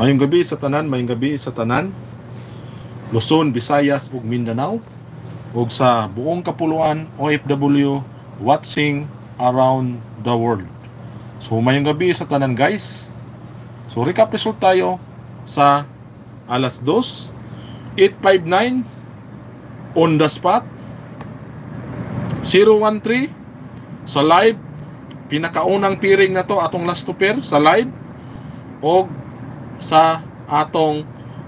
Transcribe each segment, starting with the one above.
Mayong gabi sa tanan, mayong gabi sa tanan. Luzon, Visayas ug Mindanao ug sa buong kapuluan OFW watching around the world. So mayong gabi sa tanan guys. So recap result tayo sa alas 2 859 on the spot 013 sa live pinakaunang piring na to atong last to pair sa live og sa atong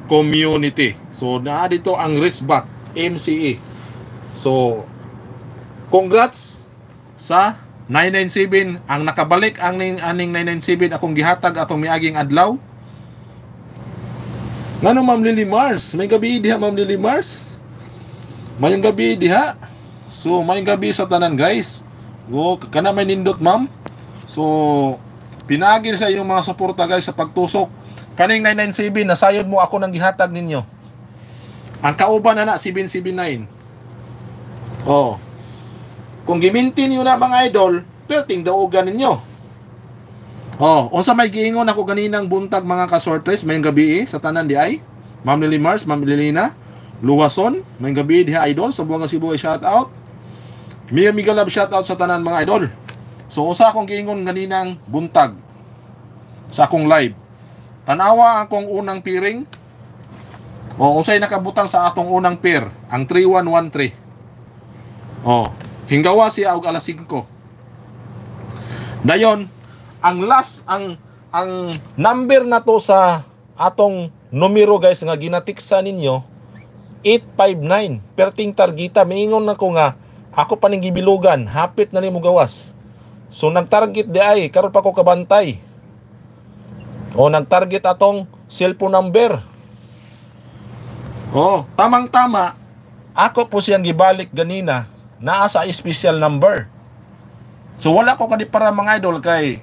community. So naa dito ang Risbat MCE. So congrats sa 997 ang nakabalik ang ning aning 997 akong gihatag atong miaging adlaw. Ngano Ma'am Lily Mars? May gabi diha Ma'am Lily Mars. Mayong gabi diha. So mayong gabi sa tanan guys. Go kana may nindot ma'am. So pinagi sa inyong mga suporta guys sa pagtusok Kaning 997, nasayod mo ako ng gihatag ninyo. Ang kauban na na, 779. Oh. Kung giminti niyo na mga idol, perting daogan ninyo. Oh, unsa may giingon ako ganinang buntag mga ka-sortress, may gabi eh, sa tanan di ay. Ma'am Lily Mars, Ma'am Lilina, Luwason, may gabi diha idol, sa buong Cebu shout out. Mia Migalab shout out sa tanan mga idol. So usa akong giingon ganinang buntag sa akong live. Tanawa akong unang piring. O usay nakabutang sa atong unang pair, ang 3113. Oh, hinggawa siya og alas 5. Dayon, ang last ang ang number na to sa atong numero guys nga ginatiksa ninyo 859 perting targeta miingon na ko nga ako pa ning gibilugan hapit na nimo gawas so nagtarget di ay karon pa ko kabantay o nag-target atong cellphone number. Oh, tamang-tama. Ako po siyang gibalik ganina naa sa special number. So wala ko kadi para mga idol kay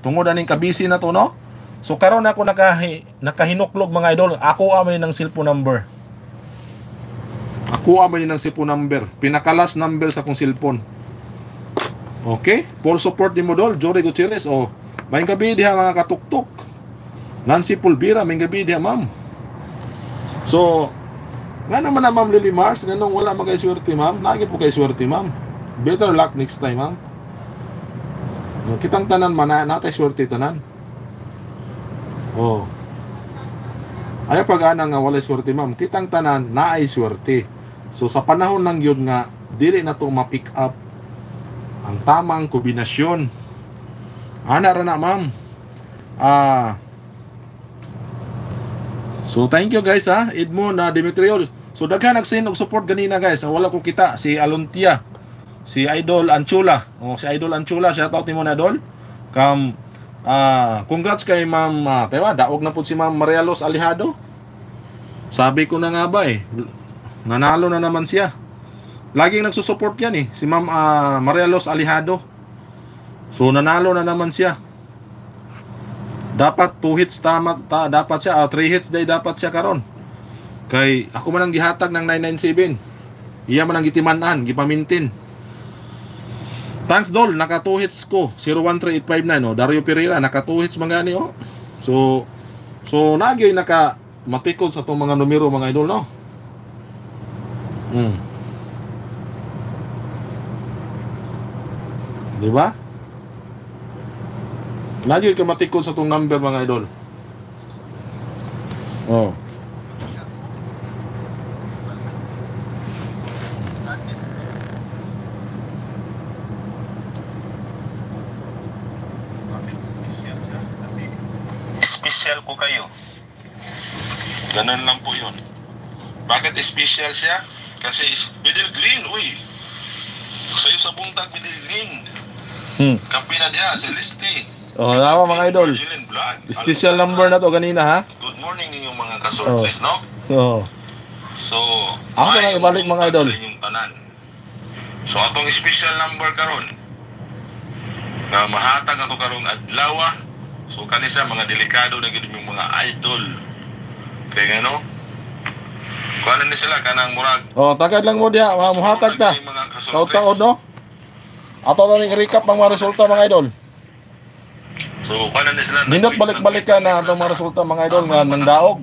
tungod aning kabisi na to no. So karon ako nakahi, nakahinuklog mga idol, ako amay ng cellphone number. Ako amay ng cellphone number, pinakalas number sa kong cellphone. Okay? Full support ni Modol, Jory Gutierrez. Oh, may gabi diha mga katuktok. Nancy Pulvira, may gabi diya, ma'am. So, nga naman na ma'am Lily Mars, ganun wala magay swerte, ma'am. Lagi po kay swerte, ma'am. Better luck next time, ma'am. Kitang tanan man, natay swerte tanan. Oh. Ay pag ana nga walay swerte, ma'am. Kitang tanan naay swerte. So sa panahon ng yun nga dili na to ma-pick up ang tamang kombinasyon. Ana ra na, ma'am. Ah, So thank you guys ha, Edmond na Demetrio. So daghan nag-send og support ganina guys. Wala ko kita si Alontia, si Idol Anchula. O si Idol Anchula, shout out nimo na Idol. Kam uh, congrats kay Ma'am uh, tewa, daog na pud si Ma'am Marialos Alihado. Sabi ko na nga ba eh, nanalo na naman siya. Laging nagsusupport yan eh, si Ma'am uh, Marialos Alihado. So nanalo na naman siya dapat 2 hits tama ta, dapat siya 3 uh, hits day dapat siya karon. Kay ako man ang gihatag ng 997 iya man ang gitiman-an gipamintin. Thanks dol. Naka 2 hits ko. 013859 oh. Dario Pereira naka 2 hits mga ni oh. So so nagyoy naka matikod sa tong mga numero mga idol no? Hmm. Di ba? Lagi ka matikod sa tong number mga idol. Oh. Special ko kayo. Ganun lang po yun. Bakit special siya? Kasi middle green, uy. Sa'yo sa buntag middle green. Hmm. Kampi na diya, Celeste. Oh, nawa mga idol. Special number na to kanina ha. Good morning ninyong mga kasortres, no? Oo. So, Ako na ibalik mga idol. Sa inyong tanan. So, atong special number karon na mahatag ako karong adlaw. So, kanisa mga delikado na gid yung mga idol. Kaya nga no? Kuha ni sila kanang murag. Oh, tagad lang mo diha, muhatag ta. Taod-taod no? Ato na ning recap mga resulta mga idol. So, kanan na sila. Nindot balik-balik ka na itong mga resulta mga idol nga nang daog.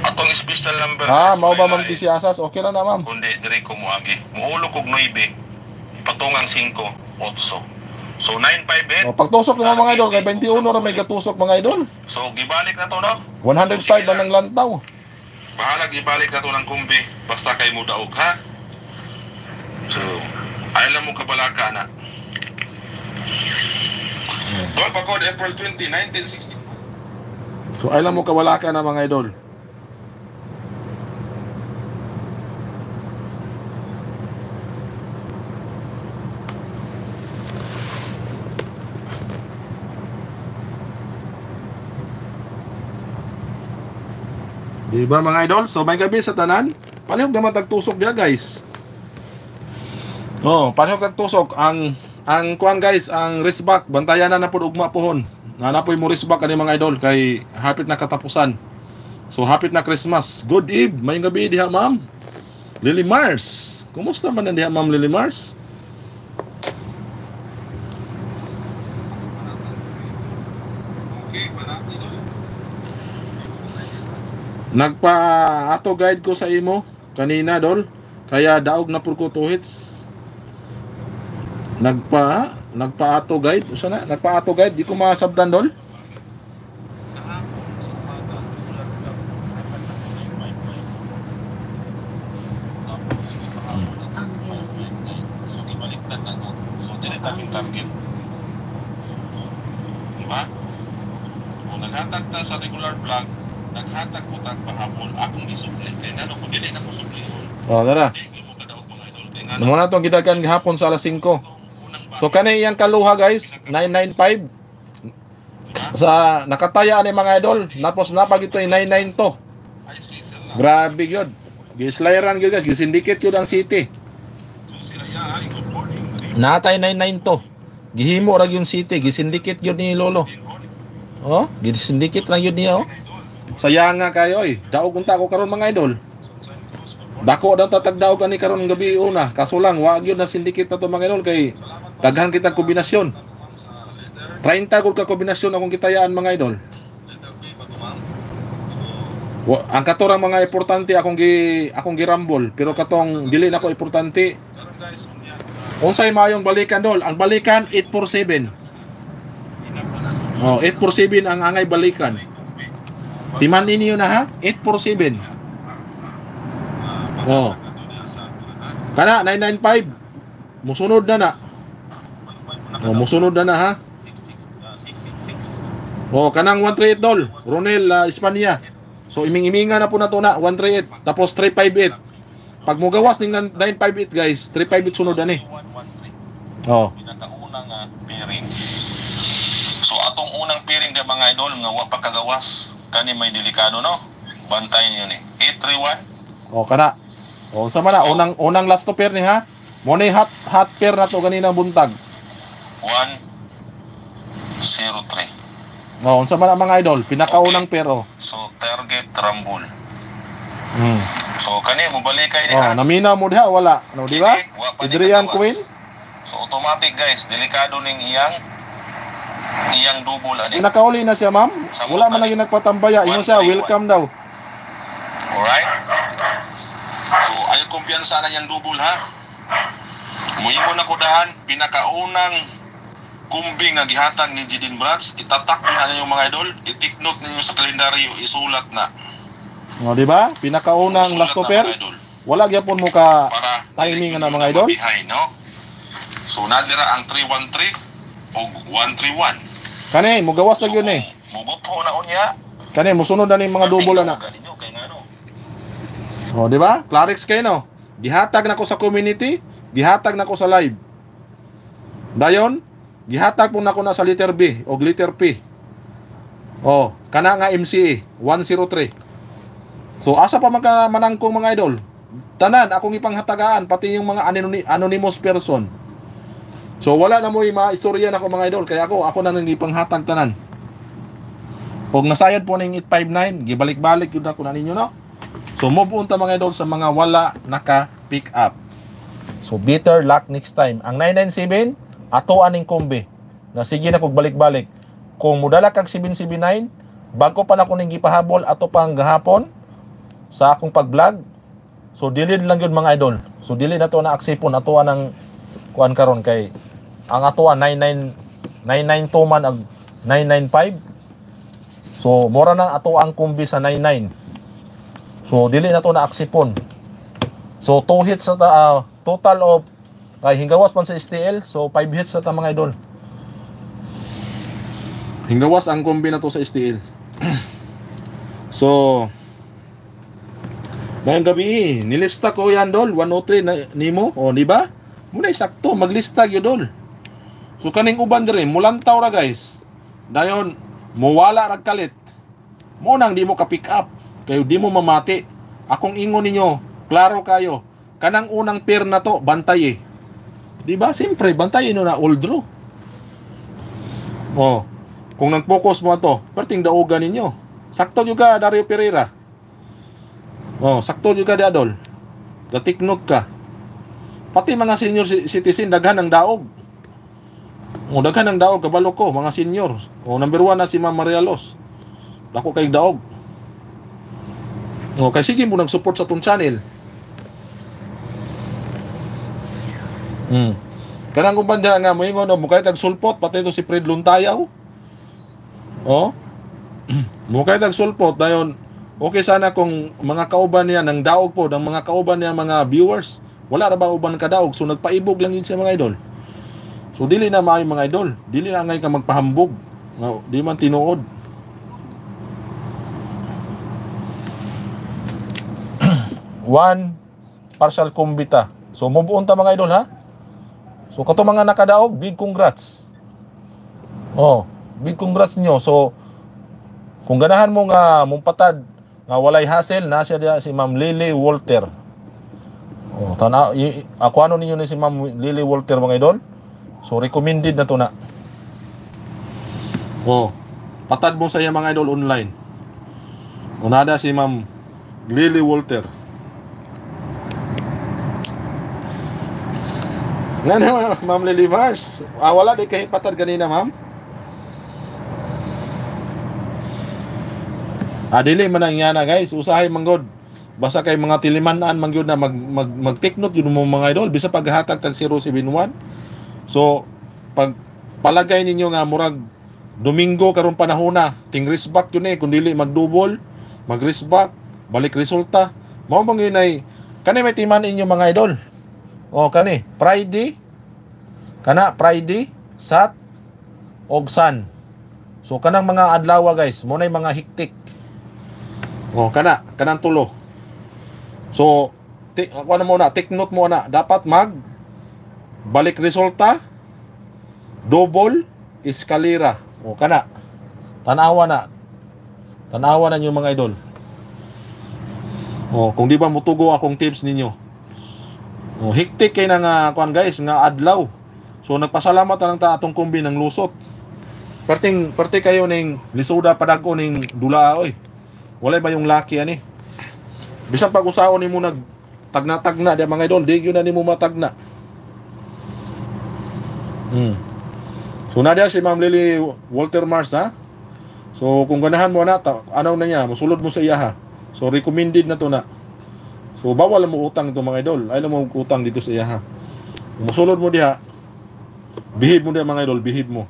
Atong special number. Ha, guys, mao ba ma'am lahi. si Asas? Okay na na ma'am. Kundi, diri ko muagi. Muulog kog 9, patungang 5, 8. So, 958. O, pagtusok naman mga idol, kay 21 ra may gatusok mga idol. So, gibalik na to, no? 105 ang lantaw. Bahalag ibalik na to ng kumbi. Basta kay mo daog, ha? So, ayaw mo kabalaka na. Doon pagod, April 20, 1960. So, ay lang mo kawala ka na mga idol. Di ba mga idol? So may gabi sa tanan. Palihog naman tagtusok dia guys. Oh, palihog tagtusok ang ang kuan guys, ang wristback bantayan na na pud ugma pohon. Nanapoy mo wristback ani mga idol kay hapit na katapusan. So hapit na Christmas. Good eve, may gabi diha ma'am. Lily Mars. Kumusta man diha ma'am Lily Mars? Nagpa ato guide ko sa imo kanina dol. Kaya daog na pud ko two hits. Nagpa nagpa ato guide usa na nagpa ato guide di ko masabdan dol. Taming target. Diba? Kung naghatag ta sa regular vlog, naghatag ko tag pahapon, akong isupli. Kaya nga, kung dili na ko suplihon, Oh, dara. Namo na tong gidagan gihapon sa alas 5. So kani iyang kaluha guys, 995. Sa nakataya ni mga idol, napos napag ito yung 99 to. na. Grabe gyud. Gislayaran gyud guys, gisindicate yun ang city. Natay 99 to. Gihimo ra yung city, gisindicate yun ni Lolo. Oh, gisindicate ra yun niya oh. Sayang nga kayo eh. Daog unta ko karon mga idol. Dako daw tatag daog ani karon gabi una. Kaso lang wa gyud na syndicate na to mga idol kay daghan kita kombinasyon. 30 gud ka kombinasyon akong kitayaan mga idol. Wa, ang katorang mga importante akong gi akong girambol pero katong dili na ko importante. Unsay mayong balikan dol? Ang balikan 847. inap na nasa Oh, 847 ang angay balikan. Timan ninyo na ha? 847. Oh. Kana 995. Musunod na na. Oh, musunod na na ha. Oh, kanang 138 dol. Ronel uh, Espanya. So iming-iminga na po na to na 138 tapos 358. Pag mo gawas ning 958 guys, 358 sunod ani. 113. Oh. pinakaunang uh, pairing. So atong unang pairing de mga idol nga wa pa kagawas kani may delikado no. Bantay niyo ni. 831 Oh, kana. Oh, sa mana unang unang last to pair ni ha. Mo ni hot hot pair na to ganina buntag. 103. Oh, unsa man ang mga idol, pinakaunang pair oh. So target rumble. Mm. So kani mo balikay Oh, diha. namina mo diha wala, no di ba? Adrian. Queen. So automatic guys, delikado ning iyang iyang double ani. Nakauli na siya, ma'am. Wala man lagi nagpatambaya. Ingon siya, welcome daw. Alright? So, ayaw kumpiyansa na yung double ha. Muhimo na ko dahan, pinakaunang kumbi nga gihatag ni Jidin Brats, itatak na ninyo mga idol, itiknot ninyo sa kalendaryo, isulat na. Oh, di ba? Pinakaunang Isulat last idol. Wala gyapon mo ka Para timing na mga idol. mabihay, no? So, nadira ang 313 o 131. Kani, mugawas na yun eh. Mubutho na unya. Kani, musunod na ni mga double na. Kay no. Oh, di ba? Clarix kayo no. Gihatag na ko sa community, gihatag na ko sa live. Dayon, gihatag po na ko na sa letter B o letter P. Oh, kana nga MCA 103. So asa pa magka manangkong mga idol? Tanan akong ipanghatagaan pati yung mga anony- anonymous person. So wala na mo mga istorya na ko mga idol kaya ako ako na nang ipanghatag tanan. Og nasayad po ning 859, gibalik-balik yun ako na ninyo no. So move on ta mga idol sa mga wala naka pick up. So better luck next time. Ang 997 ato aning kumbi na sige na kog balik-balik. Kung mudala kag 779 bago pa na ko ning gipahabol ato pang gahapon sa akong pag-vlog so dili lang yun mga idol. So dili na to na aksipon ato ng kuan karon kay ang ato 99 992 man ag 995 so mora na ato ang kumbi sa 99 so dili na to na aksipon. So 2 hits sa ah, total of ay hingawas man sa STL so 5 hits sa ta mga idol Hingawas ang kombi na to sa STL. so, ngayong gabi, nilista ko yan, Dol. 103 na, nimo, o, di ba? Muna sakto, maglista yun, Dol. So, kaning uban dire, mulantaw ra, guys. Dayon, muwala rag kalit. Mo nang di mo ka-pick up. Kayo di mo mamati. Akong ingon ninyo, klaro kayo. Kanang unang pair na to, bantay eh. Di ba? Siyempre, bantayin no na old draw. Oh, kung nag-focus mo to, perting daugan ninyo. Sakto juga Dario Pereira. Oh, sakto juga di Adol. Take note ka. Pati mga senior ci- citizen daghan ng daog. O daghan ng daog kabalo ko mga senior. O number one na si Ma'am Maria Los. Dako kay daog. O kay sige mo nag-support sa tong channel. Hmm. Kanang dyan nga mo ingon o mukha tag sulpot pati to si Fred Luntayaw. Oh. Mukha tag sulpot dayon okay sana kung mga kauban niya ng daog po, ng mga kauban niya mga viewers, wala ra ba uban ka daog so nagpaibog lang yun sa mga idol. So dili na maayo mga idol, dili na ngay ka magpahambog. No, di man tinuod. One partial kumbita. So mubuon ta mga idol ha. So kato mga nakadaog, big congrats. Oh, big congrats nyo. So, kung ganahan mo nga mumpatad nga walay hassle, nasa diya si Ma'am Lily Walter. Oh, tana i, ako ano ninyo ni si Ma'am Lily Walter mga idol? So, recommended na to na. Oh, patad mo sa iya mga idol online. Unada si Ma'am Lily Walter. Na, Ma'am Lily Mars. Ah, wala di kayo patad kanina, Ma'am? Ah, dili man ang yana guys. Usahay manggod. Basta kay mga tilimanan mangyod na mag, mag, mag take note yun mo mga idol. Bisa paghatag tag 071. So, pag palagay ninyo nga murag Domingo karon panahon na. Ting risk back yun eh. Kung dili magdouble, mag risk back, balik resulta. Mao bang yun ay kani may timan inyo mga idol. O kani, Friday, kana Friday, Sat, og Sun. So kanang mga adlaw guys, mo mga hiktik. O kana, kanang tulo. So ako na muna, take note mo na, dapat mag balik resulta, double, eskalera. O kana, tanawa na. Tanawa na niyo mga idol. O, kung di ba mutugo akong tips ninyo. O, hiktik kay na nga, kuan guys, nga adlaw. So, nagpasalamat na lang ta atong kumbi ng lusot. Perting, perti kayo ning lisoda padago ning dula oy. Walay ba yung lucky ani? Bisan pag usaon nimo nag tagna-tagna di mga idol, di na nimo matagna. Hmm. So na si Ma'am Lily Walter Mars ha. So kung ganahan mo na ta, ano na niya, musulod mo sa iya ha. So recommended na to na. So bawal mo utang ito mga idol. Ay mo utang dito sa iya ha. Musulod mo diha, behave mo diha mga idol, behave mo.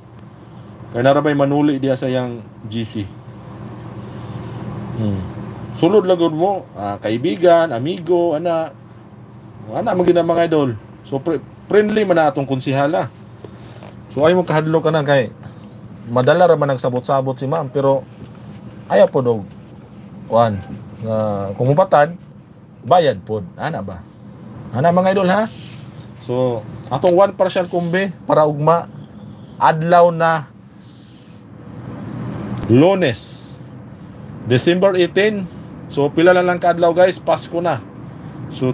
Kaya narabay manuli diya sa yang GC. Hmm. Sulod lagod mo, ah, kaibigan, amigo, ana. Ana magina mga idol. So pre- friendly man na atong konsihala. So ay mo kahadlo ka na kay madala ra man nagsabot-sabot si ma'am pero ayaw po dog kuan nga kung mupatad bayad pod ana ba? Ana mga idol ha? So atong one partial kumbe para ugma adlaw na Lunes December 18 so pila na lang kaadlaw guys? Pasko na. So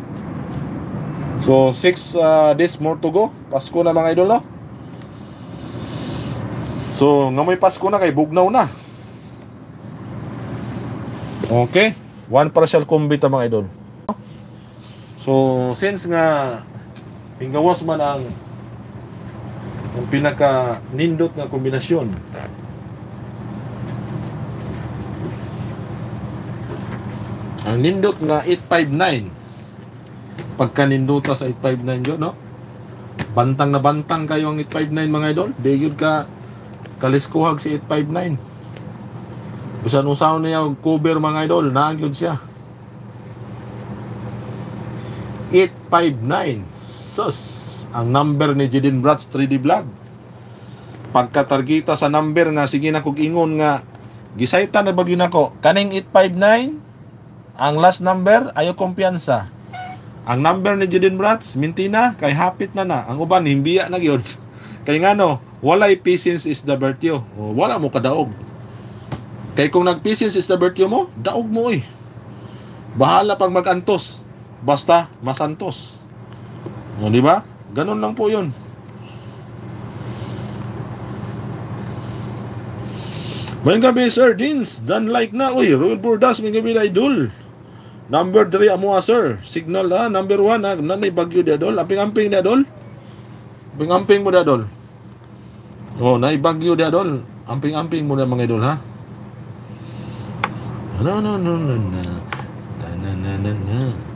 so 6 days more to go. Pasko na mga idol no? So, nga may Pasko na kay bugnaw na. Okay. One partial kumbita mga idol. So, since nga hingawas man ang ang pinaka nindot nga kombinasyon. Ang nindot nga 859. Pagka ninduta sa 859 yun, no? Bantang na bantang kayo ang 859 mga idol. Di yun ka kaliskuhag si 859. Bisan usaw niya cover mga idol, naagyod siya. 859. Sus, ang number ni Jidin Brats 3D Vlog. Pagkatargita sa number nga sige na kog ingon nga gisayta na bagyo nako. Kaning 859 ang last number ayo kumpiyansa. Ang number ni Jidin Brats minti na kay hapit na na. Ang uban himbiya na gyud. Kay ngano, walay patience is the virtue. O, wala mo kadaog. Kay kung nag-patience is the virtue mo, daog mo eh. Bahala pag mag-antos. Basta masantos. O, di ba? Ganun lang po 'yun. May gabi, Sir Dins. Dan like na. Uy, Royal Bordas, may gabi na idol. Number 3 amo sir. Signal ha. Number 1 ha. Nanay bagyo di adol. Amping-amping di adol. Amping-amping mo di adol. Oh, nay bagyo di adol. Amping-amping mo na mga idol ha. No no no no no. Na na na na. Na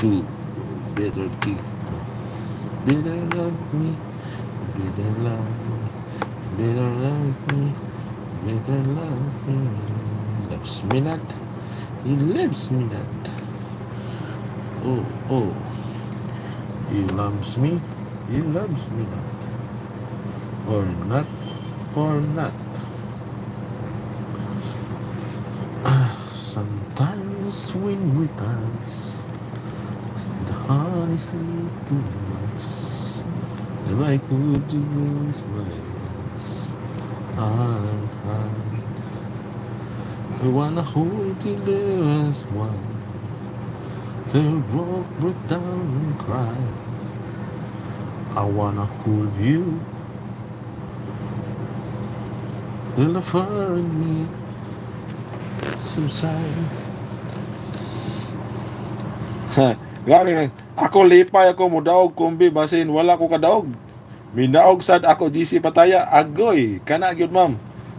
Better kick. Better love me. Better love me. Better love me. Better love me. Loves me not. He loves me not. Oh, oh. He loves me. He loves me not. Or not. Or not. Ah, Sometimes when we dance, the little too much. And I could use my hands. Hand, hand. I wanna hold you there as one. Till rock break down and cry. I wanna hold you. Till the fire in me subside. Gani. Ako lipay ako mo daog kumbi basin wala ko kadaog. Minaog sad ako GC pataya agoy kana gyud ma'am.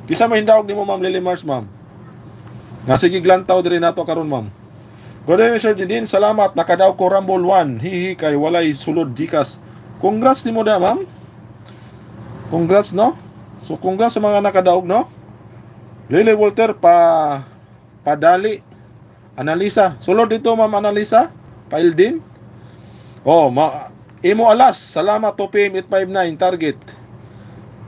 Kisa may hindaog nimo ma'am Lily Mars ma'am. Nga sige glantaw diri nato karon ma'am. Good evening Sir Jidin, salamat nakadaog ko Rumble 1. Hihi kay walay sulod gikas. Congrats nimo da ma'am. Congrats no. So congrats sa mga nakadaog no. Lily Walter pa padali analisa. Sulod dito ma'am analisa. File din. Oh, ma imo alas. Salamat to PM 859 target.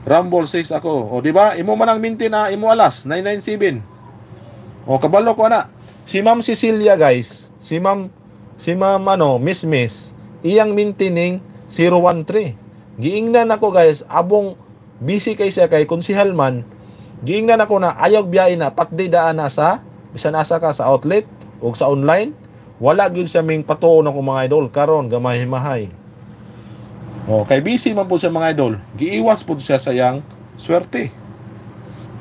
Rumble 6 ako. O di ba? Imo man ang minti na imo alas 997. O kabalo ko na. Si Ma'am Cecilia guys. Si Ma'am si Ma'am ano, Miss Miss. Iyang minti ning 013. Giingnan ako guys, abong busy kay siya kay konsihal man. Giingnan ako na ayog biyahe na pakdi daan na sa bisan asa ka sa outlet o sa online wala gyud siya ming patuon ako mga idol. Karon gamay himahay. Oh kay busy man po siya mga idol. Giiwas po siya sa yang swerte.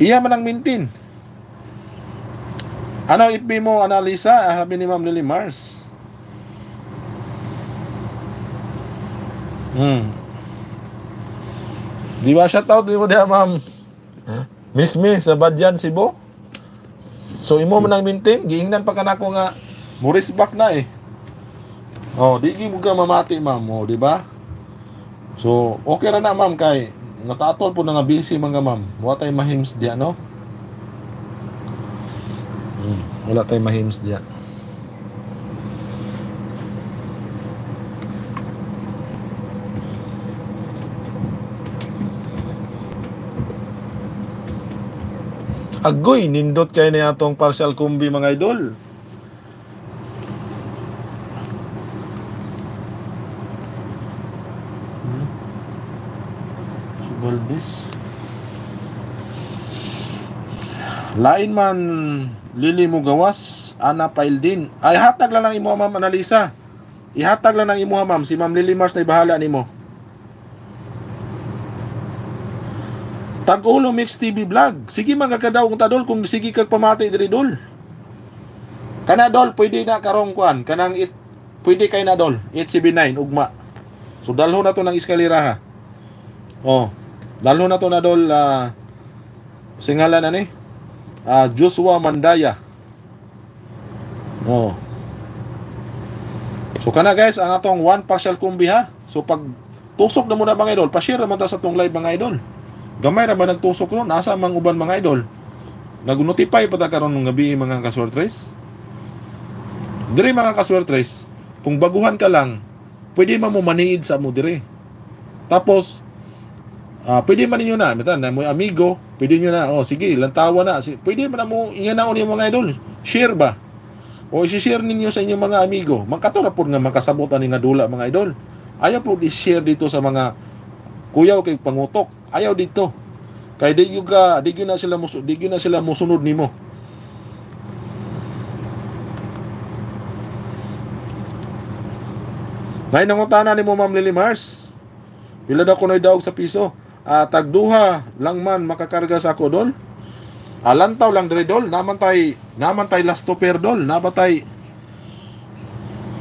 Iya man ang mintin ano if mo analisa ah, sabi ni Ma'am Lily Mars. Hmm. Di ba shout out di mo diha ma'am? Miss Me sa Badyan Cebu. So imo man ang mintin, giingnan pa kanako nga Muris back na eh. Oh, di mo ka mamati ma'am, oh, di ba? So, okay ra na ma'am kay natatol po na nga busy mga ma'am. Wa tay mahims diya no? Hmm, wala tay mahims diya. Agoy, nindot kay na atong partial kumbi mga idol. Hmm? Si Valdez. Lain man lili mo gawas, ana file din. Ay hatag lang ng imo ma'am analisa. Ihatag lang ng imo ma'am si Ma'am Lily Mars na bahala nimo. Tag-ulo Mix TV Vlog. Sige magkakadaw kung tadol kung sige kag pamati diri dol. Kana dol pwede na karong kuan kanang it pwede kay na dol 879 ugma. So dalho na to ng eskalera ha. Oh, dalho na to na dol uh, singalan ani. Ah, Joshua Mandaya. Oh. So kana guys, ang atong one partial kumbi ha. So pag tusok na mo na mga idol, pa-share naman ta sa tong live mga idol. Gamay ra ba nagtusok ron? Asa mang uban mga idol? Nag-notify pa ta karon ng gabi mga kaswertres. Dire mga kaswertres, kung baguhan ka lang, pwede man mo maniid sa mo dire. Tapos ah pwede man ninyo na, metan na mo amigo, pwede niyo na, oh sige, lantawa na. Pwede man na mo inganaon yung mga idol. Share ba? O i-share ninyo sa inyong mga amigo. Magkatura po nga makasabot ani nga dula mga idol. Ayaw po i-share dito sa mga kuyaw kay pangutok. Ayaw dito. Kay di ka, di na sila musu, di na sila musunod nimo. Nay nangutana nimo Ma'am Lily Mars. Pila daw kunoy daog sa piso? Ah, tagduha lang man makakarga sa ako dol. Alantaw lang dire dol, naman tay naman tay last to pair dol, nabatay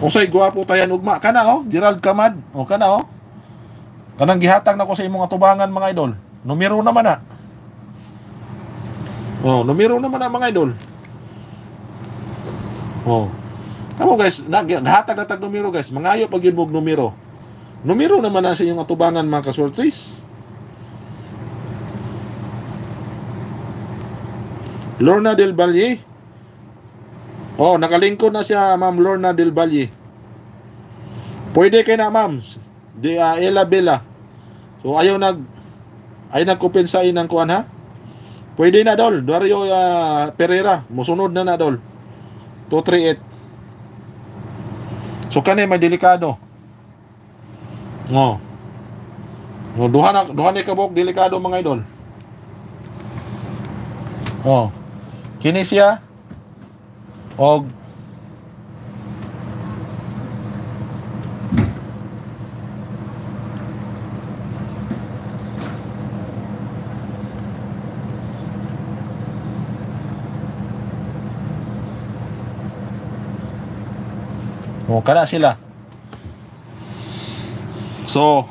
Usay gwapo tayan ugma kana oh, Gerald Kamad. O kana oh. Kanang gihatag na ko sa imong atubangan mga idol. Numero naman na. Oh, numero naman na mga idol. Oh. Kamo guys, naghatag na tag numero guys. Mangayo pag yun numero. Numero naman na sa inyong atubangan mga kasortris. Lorna Del Valle. Oh, nakalingkod na siya, Ma'am Lorna Del Valle. Pwede kay na, Ma'am. Di uh, Ella Bella. So ayaw nag ay nagkumpensay ng kuan ha. Pwede na dol. Dario uh, Pereira, musunod na na dol. 238. So kani may delikado. Oh. No, duha na ni kabok delikado mga idol. Oh. Kini siya og O, kana sila. So,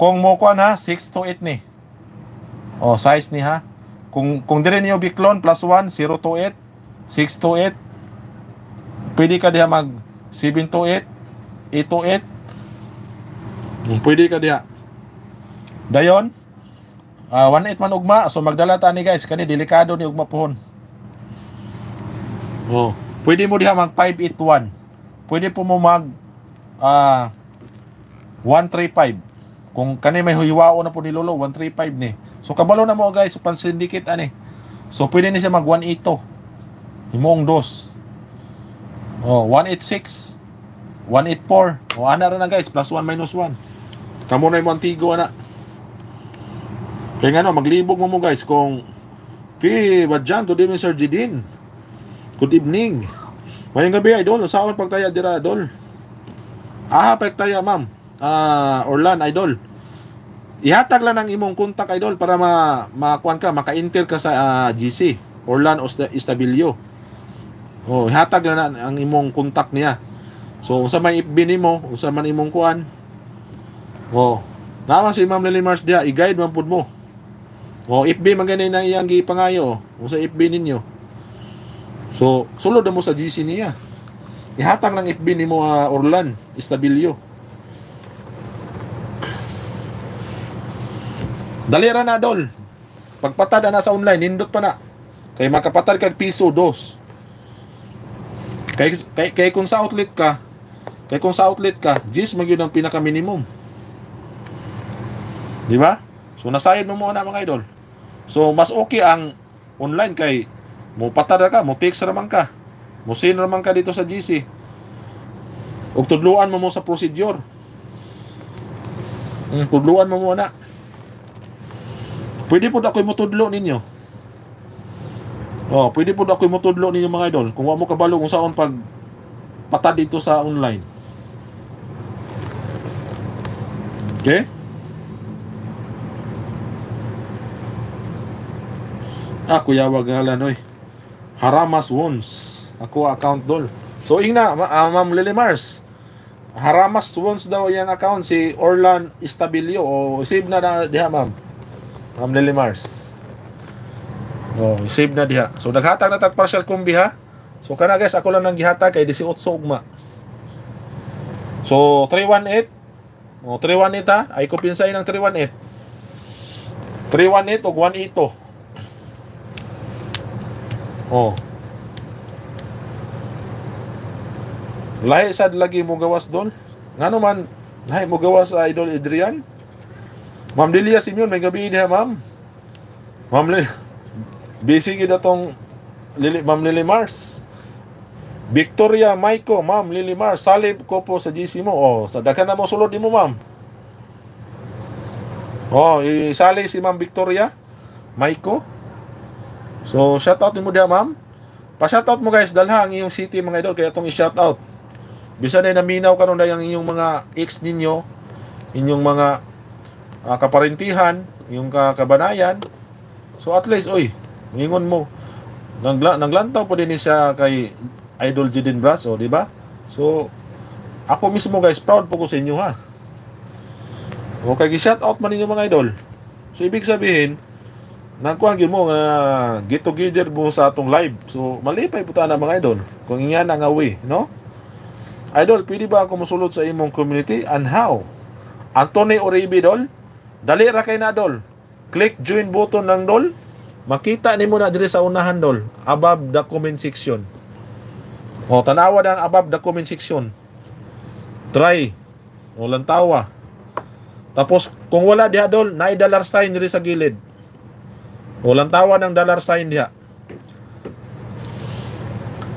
kung mo kuan ha, 6 to 8 ni. O, size ni ha. Kung kung dire niyo biklon plus 1, 0 to 8, 6 to 8. Pwede ka diha mag 7 to 8, 8 to 8. Hmm, Pwede ka diha. Dayon, ah 1 8 man ugma, so magdala ta ni guys, kani delikado ni ugma pohon. Oh, pwede mo diha mag 581. Pwede po mo mag ah 135. Kung kani may hiwao na po ni Lolo, 135 ni. So kabalo na mo guys, pan syndicate ani. So pwede ni siya mag 182. Himong dos. Oh, 186. 184. O ana ra na guys, plus 1 minus 1. Kamo na yung antigo ana. Kaya nga no, maglibog mo mo guys kung Pi, badyan, good evening Sir Jidin. Good evening. Mayang gabi idol, usaon pagtaya dira idol. Aha pagtaya ma'am. Ah, Orlan idol. Ihatag lang ang imong kontak idol para ma makuan ka, maka-enter ka sa ah, GC. Orlan Estabilio. Oh, ihatag lang ang imong kontak niya. So, unsa man FB nimo, unsa man imong kuan. Oh, naman si Ma'am Lily Mars dia, i-guide man pud mo. Oh, FB man ganay na iyang gipangayo. Unsa FB ninyo? So, sulod mo sa GC niya. Ihatag ng FB ni mo uh, Orlan Estabilio. Dali ra na dol. Pagpatad na sa online, nindot pa na. Kay makapatad kag piso dos. Kay, kay, kay kung sa outlet ka, kay kung sa outlet ka, GS mag yun ang pinaka minimum. Di ba? So nasayad mo muna mga idol. So mas okay ang online kay mo patada ka, mo text raman ka. Mo send raman ka dito sa GC. Ug tudluan mo mo sa procedure. Mm, tudluan mo muna. Pwede po ako mo tudlo ninyo. Oh, pwede po ako mo tudlo ninyo mga idol. Kung wa mo kabalo kung saan pag patad dito sa online. Okay? Ah, kuya wag ngalan oy. Haramas Wons. Ako account dol. So ingna, ma- ah, Ma'am Lily Mars. Haramas once daw yung account si Orlan Estabilio o save na na diha ma'am. Ma'am Lily Mars. Oh, save na diha. So naghatag na tag partial kumbi ha. So kana guys ako lang nang gihatag kay 18 ugma. So 318. Oh 318 ha. Ay kupinsay ng 318. 318 ug 182. Oh. Lahi sad lagi mo gawas dol. Ngano man lahi mo gawas sa Idol Adrian? Ma'am Delia Simeon, may gabi diha, ma'am. Ma'am Lili, busy gid atong Lili, Ma'am Lily Mars. Victoria Maiko, Ma'am Lily Mars, salib ko po sa GC mo. Oh, sa daghan na mo sulod mo, ma'am. Oh, isali si Ma'am Victoria Maiko. So, shout out mo diha, ma'am. Pa-shout out mo guys, dalha ang iyong city mga idol kaya atong i-shout out. Bisa na naminaw karon na yung inyong mga ex ninyo, inyong mga uh, kaparentihan, yung kabanayan. So at least, oy, mingon mo. Nagla, naglantaw po din siya kay Idol Jidin Brass, oh, di ba? So, ako mismo guys, proud po ko sa inyo ha. Okay, shout out man ninyo mga idol. So, ibig sabihin, nagkuhan mo nga get together mo sa atong live. So, malipay po na mga idol. Kung nga na nga way, no? Idol, pwede ba ako musulod sa imong community? And how? Anthony Uribe, dol? Dali ra kay na, dol. Click join button ng dol. Makita nimo na diri sa unahan, dol. Above the comment section. O, tanawa na above the comment section. Try. O, lantawa. Tapos, kung wala diha, dol, na dollar sign diri sa gilid. O, lantawa ng dollar sign diha.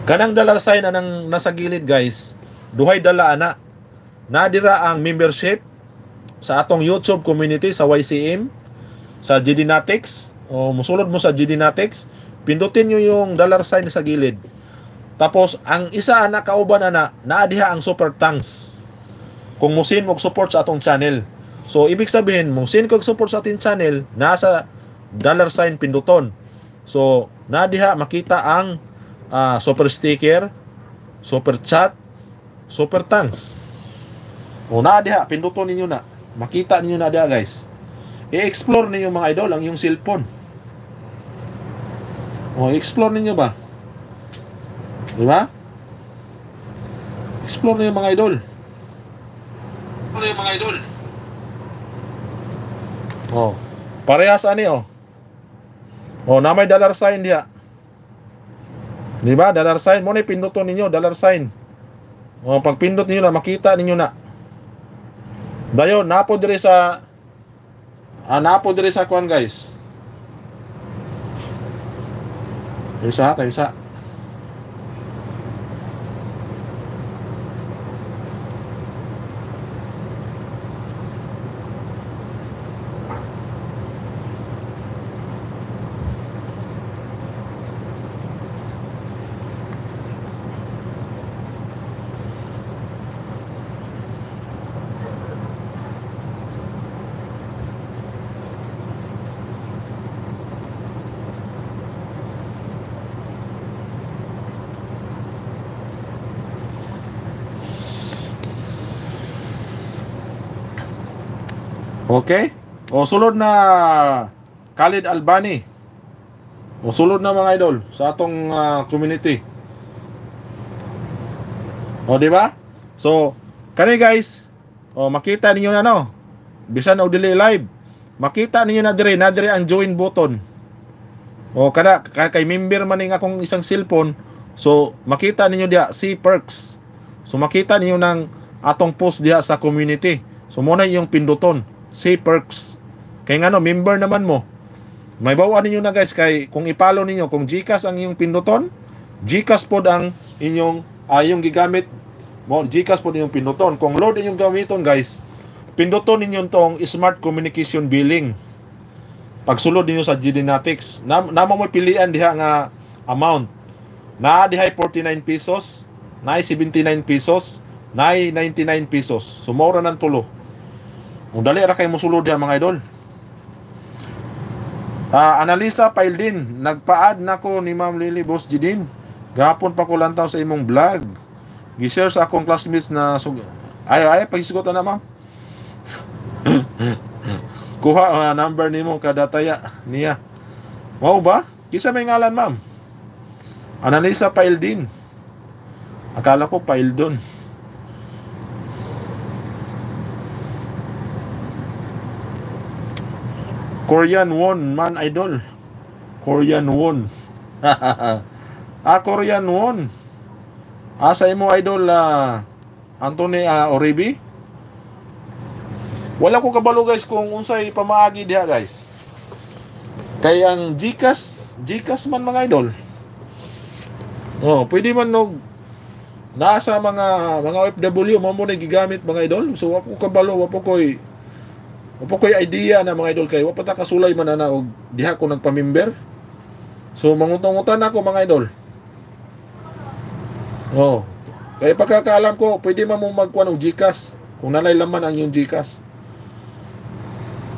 Kanang dollar sign anang nasa gilid, guys duhay dala ana nadira ang membership sa atong YouTube community sa YCM sa GDnatics o musulod mo sa GDnatics pindutin nyo yung dollar sign sa gilid tapos ang isa na kauban ana naadiha ang super thanks kung musin mo support sa atong channel so ibig sabihin musin kog support sa ating channel nasa dollar sign pinduton so nadiha makita ang uh, super sticker super chat Super thanks. O na diha, pinduton ninyo na. Makita ninyo na diha guys. I-explore ninyo mga idol ang yung cellphone. O explore ninyo ba? Di ba? Explore ninyo mga idol. Ano yung mga idol? Oh. Parehas ani oh. Oh, na may dollar sign diha. Di ba? Dollar sign mo ni pinduton ninyo, dollar sign. O, pagpindot niyo na, makita ninyo na. Dayo, napo dire sa ah, napo dire sa kuan guys. Tayo sa, tayo sa. Okay? O sulod na Khalid Albani. O sulod na mga idol sa atong uh, community. O di ba? So, kani guys, o makita ninyo na no. Bisan og dili live. Makita ninyo na dire, na dire ang join button. O kada kay member man ning akong isang cellphone, so makita ninyo dia si perks. So makita ninyo nang atong post diha sa community. So mo na yung pinduton say perks. Kay nga no, member naman mo. May bawa ninyo na guys kay kung ipalo ninyo kung GCash ang inyong pinduton, GCash pod ang inyong uh, gigamit mo GCash pod inyong pinduton. Kung load inyong gamiton guys, pinduton ninyo tong smart communication billing. Pagsulod ninyo sa GDnatics, na, namo mo pilian diha nga amount. Na diha 49 pesos, na 79 pesos, na 99 pesos. Sumora ng tulo. Kung dali ra kay mosulod yan mga idol. Uh, analisa file din. Nagpa-add na ko ni Ma'am Lily Boss Jidin. Gapon pa ko lantaw sa imong vlog. Gi-share sa akong classmates na sug Ay, ay, pagisugot na ma'am. Kuha uh, number nimo kada taya niya. Wow ba? Kisa may ngalan, ma'am? Analisa file din. Akala ko file doon. Korean won, man idol. Korean won. ah, Korean won. Asa mo idol uh, Anthony uh, Oribi? Wala ko kabalo guys kung unsay pamaagi diha guys. Kay ang GCash, GCash man mga idol. Oh, pwede man nog nasa mga mga OFW mo mo gigamit mga idol. So wapo kabalo, wapo koy wapo koy idea na mga idol kay wapo ta kasulay man na og diha ko nagpamember. So mangutangutan ako mga idol. Oh. Kaya pagkakaalam ko, pwede man mo magkuha ng GCash kung nalay laman ang yung GCash.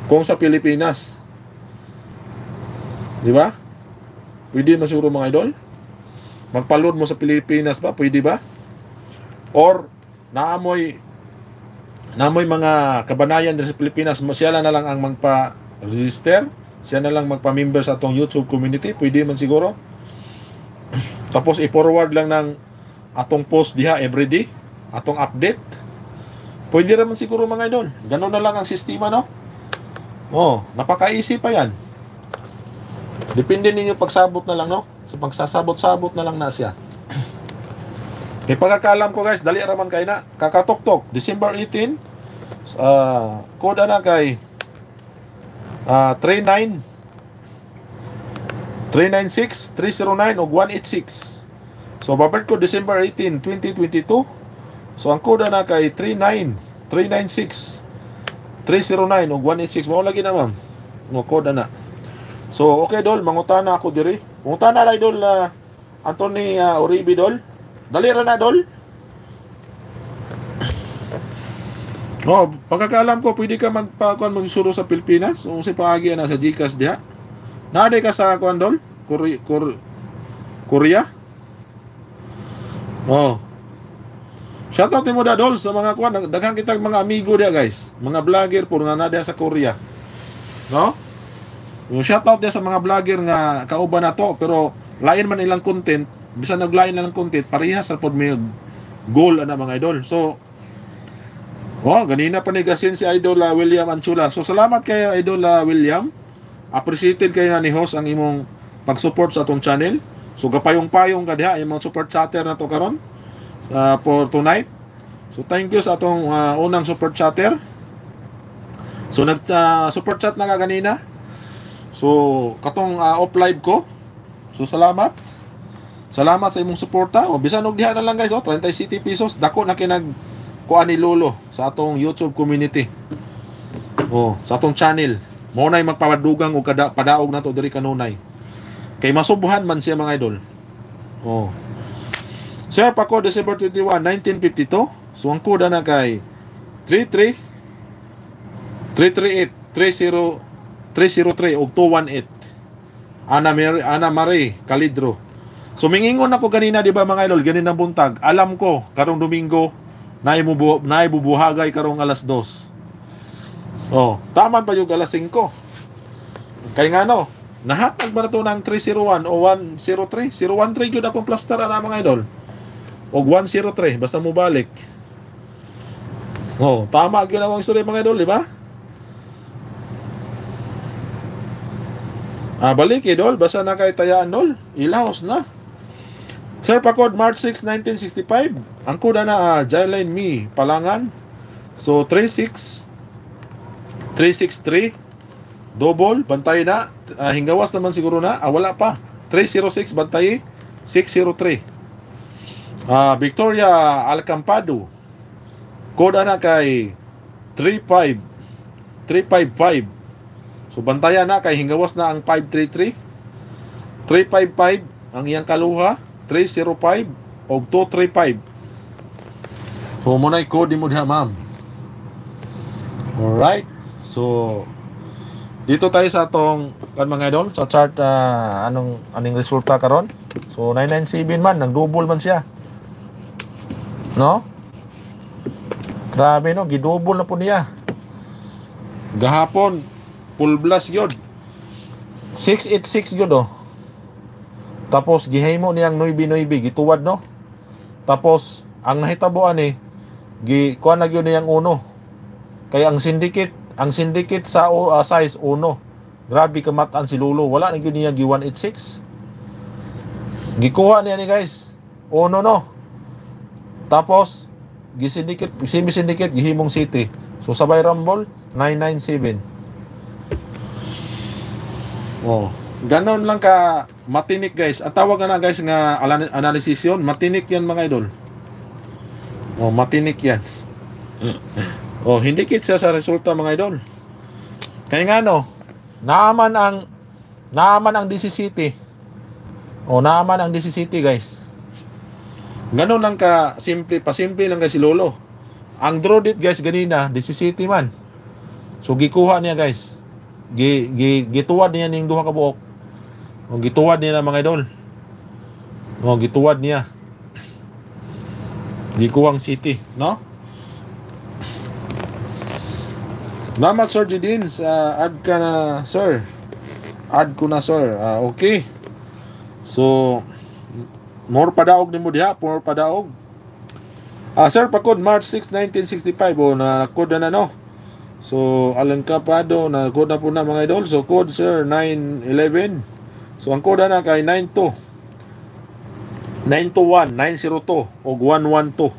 Kung sa Pilipinas. Di ba? Pwede man siguro mga idol. Magpaload mo sa Pilipinas ba? Pwede ba? Or naamoy naamoy mga kabanayan sa Pilipinas, siya na lang ang magpa-register, siya na lang magpa-member sa atong YouTube community, pwede man siguro. Tapos i-forward lang ng atong post diha everyday, atong update. Pwede naman siguro mga idol. Ganun na lang ang sistema, no? Oh, napaka-easy pa yan. Depende ninyo pagsabot na lang, no? So, pagsasabot-sabot na lang na siya. Kaya pagkakalam ko guys, dali raman kay na. Kakatok-tok, December 18, uh, koda na kay uh, 39 396, 309 o 186. So babalik ko December 18, 2022. So ang koda na kay 39 396 309 o 186 mo lagi na ma'am. Mo koda na. So okay dol, mangutana ako diri. Mangutana lang dol uh, Anthony uh, Uribe dol. Dali ra na dol. No, pagkakaalam ko pwede ka magpakuan magsuro sa Pilipinas o si paagi na sa GCash diha. Nade ka sa kuan dol? Korea, Korea? Oh. Shoutout mo da dol sa mga kuan, daghang kitag mga amigo dia guys, mga vlogger puro nga na sa Korea. No? Yung shoutout dia sa mga vlogger nga kauban na to pero lain man ilang content, bisan naglain lang ng content, parehas sa pod may goal ana mga idol. So Oh, ganina pa ni gasin si Idol uh, William Anchula. So salamat kay Idol uh, William. Appreciated kay na ni host ang imong pag-support sa atong channel. So gapayong-payong ka diha imong support chatter na to karon uh, for tonight. So thank you sa atong uh, unang support chatter. So nag uh, support chat na ka ganina. So katong uh, off live ko. So salamat. Salamat sa imong suporta. O bisan og diha na lang guys, oh 30 city pesos dako na kinag kuan ni Lolo sa atong YouTube community. Oh, sa atong channel. Mo nay magpapadugang og kada padaog nato diri kanunay. Kay masubuhan man siya mga idol. Oh. Sir Paco December 21, 1952. So ang koda na kay 33 338 30 303 og 218. Ana Mary Ana Marie Calidro. So mingingon ako kanina di ba mga idol, ganin ang buntag. Alam ko karong Domingo naibubu naibubuhagay karong alas 2. Oh, taman pa yung alas 5. Kay nga no, nahatag ba na to ng 301 o 103? 013 yun akong plaster na mga idol. O 103, basta mo balik. Oh, tama yun akong istorya mga idol, di ba? Ah, balik idol, basta na kay tayaan dol. Ilahos na. Sir Pakod, March 6, 1965. Ang kuda na uh, Jyline Me, Palangan. So, 36 363 double, bantay na. Uh, hingawas naman siguro na. Ah, wala pa. 306, bantay. 603. Uh, Victoria Alcampado. Koda na kay 35 355. So, bantayan na kay hingawas na ang 533. 355 ang iyang kaluha. 305 o 235. So, muna i-code mo diha, ma'am. Alright. So, dito tayo sa atong mga idol sa chart uh, anong aning resulta karon. So 997 man, nag-double man siya. No? Grabe no, gidouble na po niya. Gahapon, full blast yun. 686 yun oh. Tapos gihimo niyang noibi gituwad no. Tapos ang nahitabuan eh gi kuan na gyud niyang uno. Kaya ang syndicate, ang syndicate sa uh, size uno. Grabe kamatan si Lolo. Wala na gyud niya gi 186. Gikuha niya ni guys. Uno no. Tapos gi syndicate, semi syndicate gihimong city. So sabay rumble 997. Oh, ganon lang ka matinik guys. Ang tawag na guys nga analysis yun, matinik yan mga idol. Oh, matinik yan. oh, hindi kit siya sa resulta mga idol. Kaya nga no, naaman ang naaman ang DC City. Oh, naaman ang DC City guys. Ganon lang ka simple, pasimple lang guys si Lolo. Ang draw date guys ganina, DC City man. So gikuha niya guys. Gi, gi, gituwad niya ning duha ka buok. O gituwad niya na mga idol. O gituwad niya. Gikuwang City, no? Salamat Sir Jidin sa add ka na sir. Add ko na sir. Ah, okay. So more padaog ni mo diha, more padaog. Ah, sir, pakod March 6, 1965 o na code na no. So, Alan Capado na code na po na mga idol. So, code sir 911. So, ang code na kay 92. 921, 902 o 112.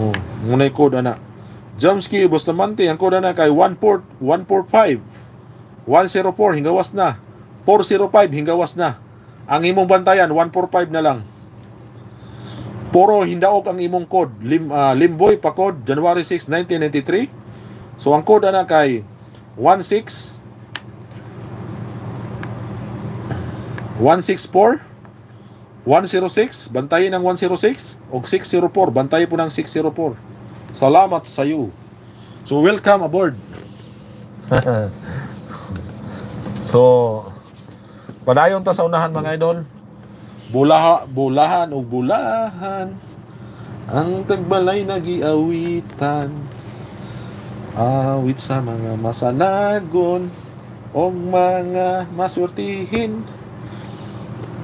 Oh, muna yung code na. Jamski Bustamante, ang code na kay 14 145. 104 hingawas na. 405 hingawas na. Ang imong bantayan 145 na lang. Puro hindaog ang imong code. Lim, ah, Limboy pa code January 6, 1993. So ang code na kay 16 164 106 bantayin ang 106 o 604 bantayin po ng 604 salamat sa iyo. So welcome aboard. So padayon ta sa unahan mga idol. Bulaha, bulahan o bulahan. Ang tagbalay nagiawitan. Awit sa mga masanagon o mga masurtihin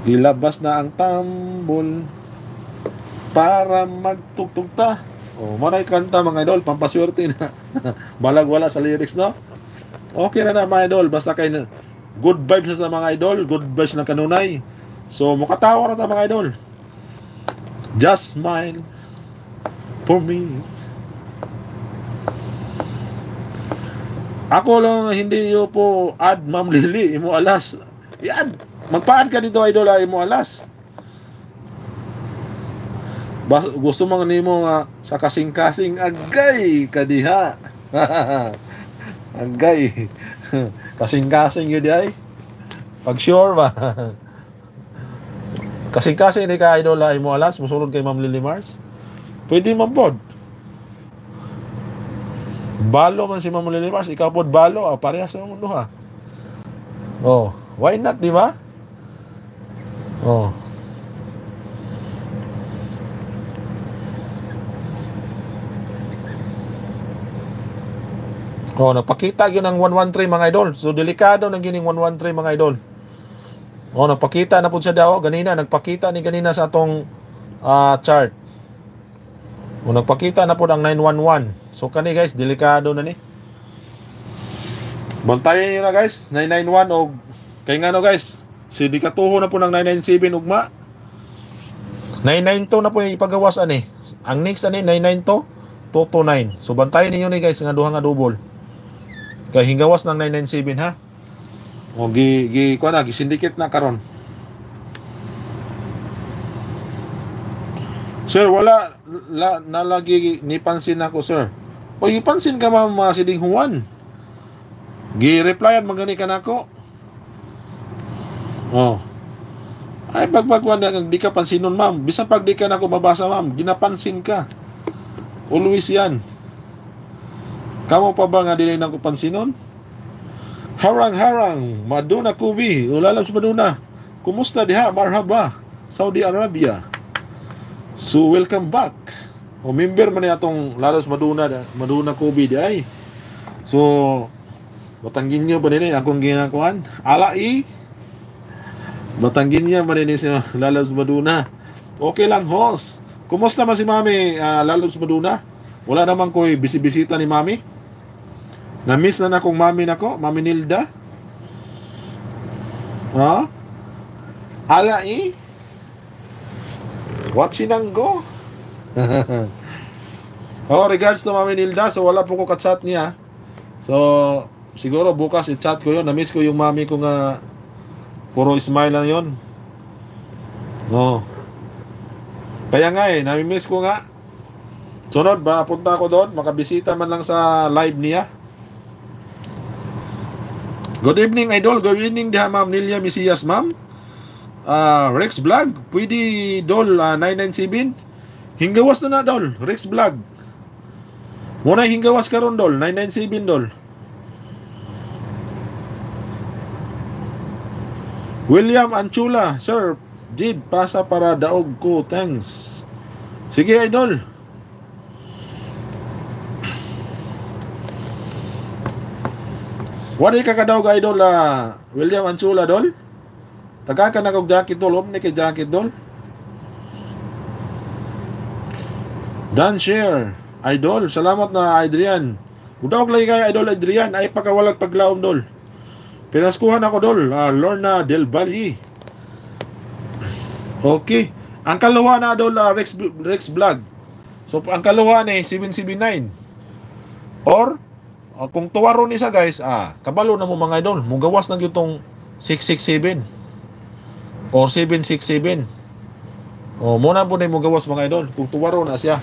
ilabas na ang tambol para magtugtog ta oh, manay kanta mga idol pampaswerte na balag wala sa lyrics no okay na na mga idol basta kay good vibes na sa mga idol good vibes na kanunay So, mukatawa na ta mga idol. Just smile for me. Ako lang hindi yo po add Ma'am Lily, imo alas. Yan. Magpa-add ka dito idol ay imo alas. Bas, gusto mang nimo nga sa kasing-kasing agay kadiha. agay. kasing-kasing yun ay. Pag sure ba? Kasing-kasing ni ka idol ay mo alas, musulod kay Ma'am Lily Mars. Pwede man. Balo man si Ma'am Lily Mars, ikaw pod balo, ah, parehas sa mundo ha. Oh, why not, di ba? Oh. Oh, nagpakita yun ng 113 mga idol. So, delikado na gining 113 mga idol. Oh, nagpakita na po siya daw. Ganina, nagpakita ni ganina sa atong uh, chart. O, nagpakita na po ang 911. So, kani guys, delikado na ni. Bantayan nyo na guys. 991 o kay nga no guys. Si di katuho na po ng 997 ugma. 992 na po yung ipagawas ani. Ang next ani 992 229. So bantayan niyo ni guys nga duha nga double. Kay hingawas ng 997 ha. O gi gi ko na gisindikit na karon. Sir, wala la, nalagi ni pansin ako, sir. O ipansin ka ma'am mga siding huwan. Gi-replyan magani ka nako. Oh. Ay bagbagwan na di ka pansinon ma'am. Bisan pag di ka nako mabasa ma'am, ginapansin ka. Always yan. Kamo pa ba nga dili nako pansinon? Harang-harang, Maduna Kubi, ulalam sa Maduna. Kumusta diha? Marhaba, Saudi Arabia. So, welcome back. O member man atong lalos maduna maduna COVID ay. So batanggin niyo ba nini akong ginakuan? Alai. Batanggin niya man nini si lalos maduna. Okay lang host. Kumusta man si Mami uh, lalos maduna? Wala naman ko'y bisibisita ni Mami. Na-miss na na kong Mami nako, Mami Nilda. Ha? Alai. What sinanggo? oh, regards to Mami Nilda. So, wala po ko ka-chat niya. So, siguro bukas i-chat ko yon Na-miss ko yung mami ko nga puro smile lang yon No. Kaya nga eh, nami-miss ko nga. Sunod ba, punta ako doon. Makabisita man lang sa live niya. Good evening, Idol. Good evening, diha, Ma'am Nilia Misias, Ma'am. Uh, Rex Vlog, pwede Dol uh, 997. Hinggawas na na Dol, Rex Vlog. Muna hinggawas karon Dol, 997 Dol. William Anchula, Sir, Jid, pasa para daog ko, thanks. Sige, Idol. Wadi ka kadaw ga idol uh, William Anchula dol? Taga ka na kog jacket dol, om ni kay jacket dol. Dan share. Idol, salamat na Adrian. Udawag lagi kay Idol Adrian ay pagkawalag paglaom dol. Pinaskuhan ako dol, uh, Lorna Del Valle. Okay. Ang kalawa na dol uh, Rex Rex Vlog. So ang kalawa ni 779. Or uh, kung tuwaro ni sa guys, ah, kabalo na mo mga idol. Mugawas na gyud tong 667 or 767. O, muna po na mo gawas mga idol. Kung tuwaro na siya.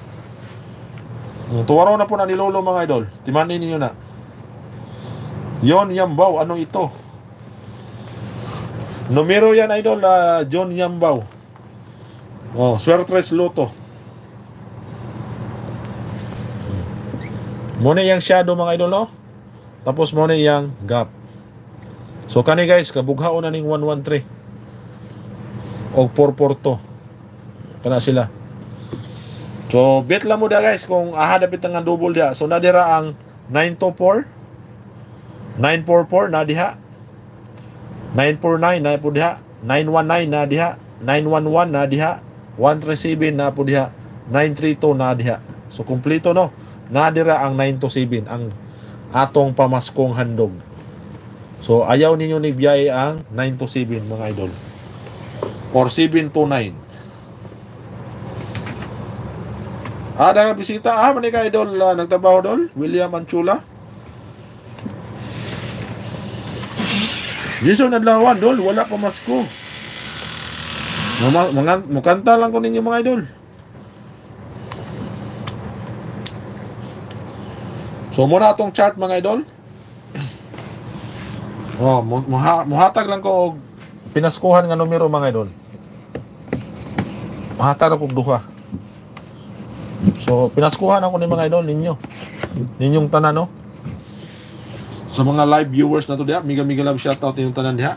Kung tuwaro na po na ni Lolo mga idol. Timanin niyo na. Yon Yambaw, ano ito? Numero yan idol, uh, John Yambaw. Oh, Swertres Loto. Muna yung shadow mga idol, no? Tapos muna yung gap. So kani guys, kabughaon na ning 113 o 442 kana sila so bet lang mo da guys kung aha dapit nga double dia so nadira ang 924 944 na diha 949 na po diha 919 na diha 911 na diha 137 na po diha 932 na diha so kumpleto no nadira ang 927 ang atong pamaskong handog so ayaw ninyo ni biyahe ang 927 mga idol or 729. Ah, nga bisita. Ah, manika idol, uh, nagtrabaho dol. William Anchula. Jason Adlawan, dol. Wala pa masko. Mga, mga, mukanta lang ko ninyo mga idol. So, muna itong chart mga idol. Oh, muha, muhatag lang ko og pinaskuhan nga numero mga idol. Mahata na kong duha. So, pinaskuhan ako ni mga idol ninyo. Ninyong tanan, no? Sa mga live viewers na to diha, miga miga love shoutout ninyong tanan diha.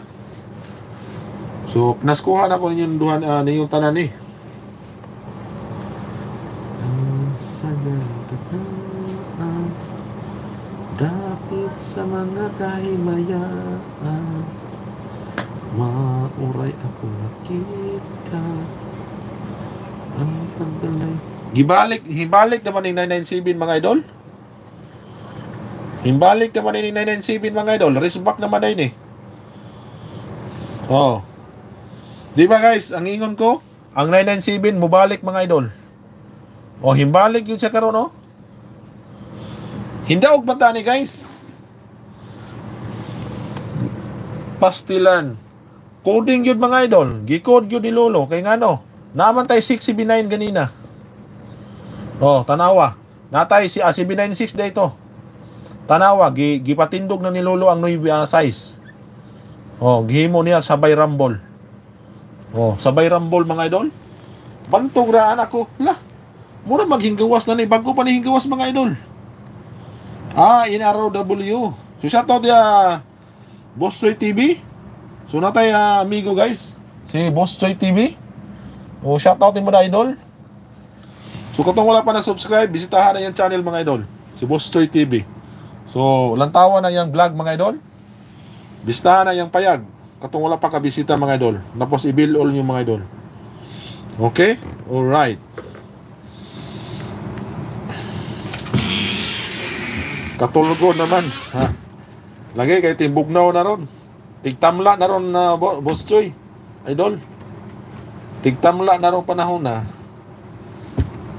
So, pinaskuhan ako ninyong duha uh, ninyong tanan ni. Eh. Dapit sa mga kahimayaan Mauray ako nakita ang tagdalay. Gibalik, hibalik naman ni 997 mga idol. Himbalik naman ni 997 mga idol. Raceback naman na yun eh. Oh. Di ba guys, ang ingon ko, ang 997 mubalik mga idol. Oh, himbalik yun sa karon no? Hindi og bata ni guys. Pastilan. Coding yun mga idol. Gicode yun ni Lolo. Kay nga no, Naman tayo 679 ganina. Oh, tanawa. Natay si ah, 796 dito. Tanawa, gi, gipatindog na ni Lolo ang 9 uh, size. Oh, gihimo niya sabay rumble. Oh, sabay rumble mga idol. Bantog ra anak ko. La. Mura maghinggawas na ni bago pa ni hinggawas mga idol. Ah, in ROW. So shout out ya Boss Soy TV. So natay uh, amigo guys. Si Boss Soy TV. O, shout out mo na idol. So kung wala pa na-subscribe, bisitahan na yung channel mga idol. Si Boss Choy TV. So, lantawan na yung vlog mga idol. Bisitahan na yung payag. Katong wala pa kabisita mga idol. Tapos i-bill all yung mga idol. Okay? Alright. Katulgo naman. Ha? Lagi kay timbugnaw na ron. Tigtamla na ron na bo- Boss Choy. Idol. Tigtamla na ron panahon na.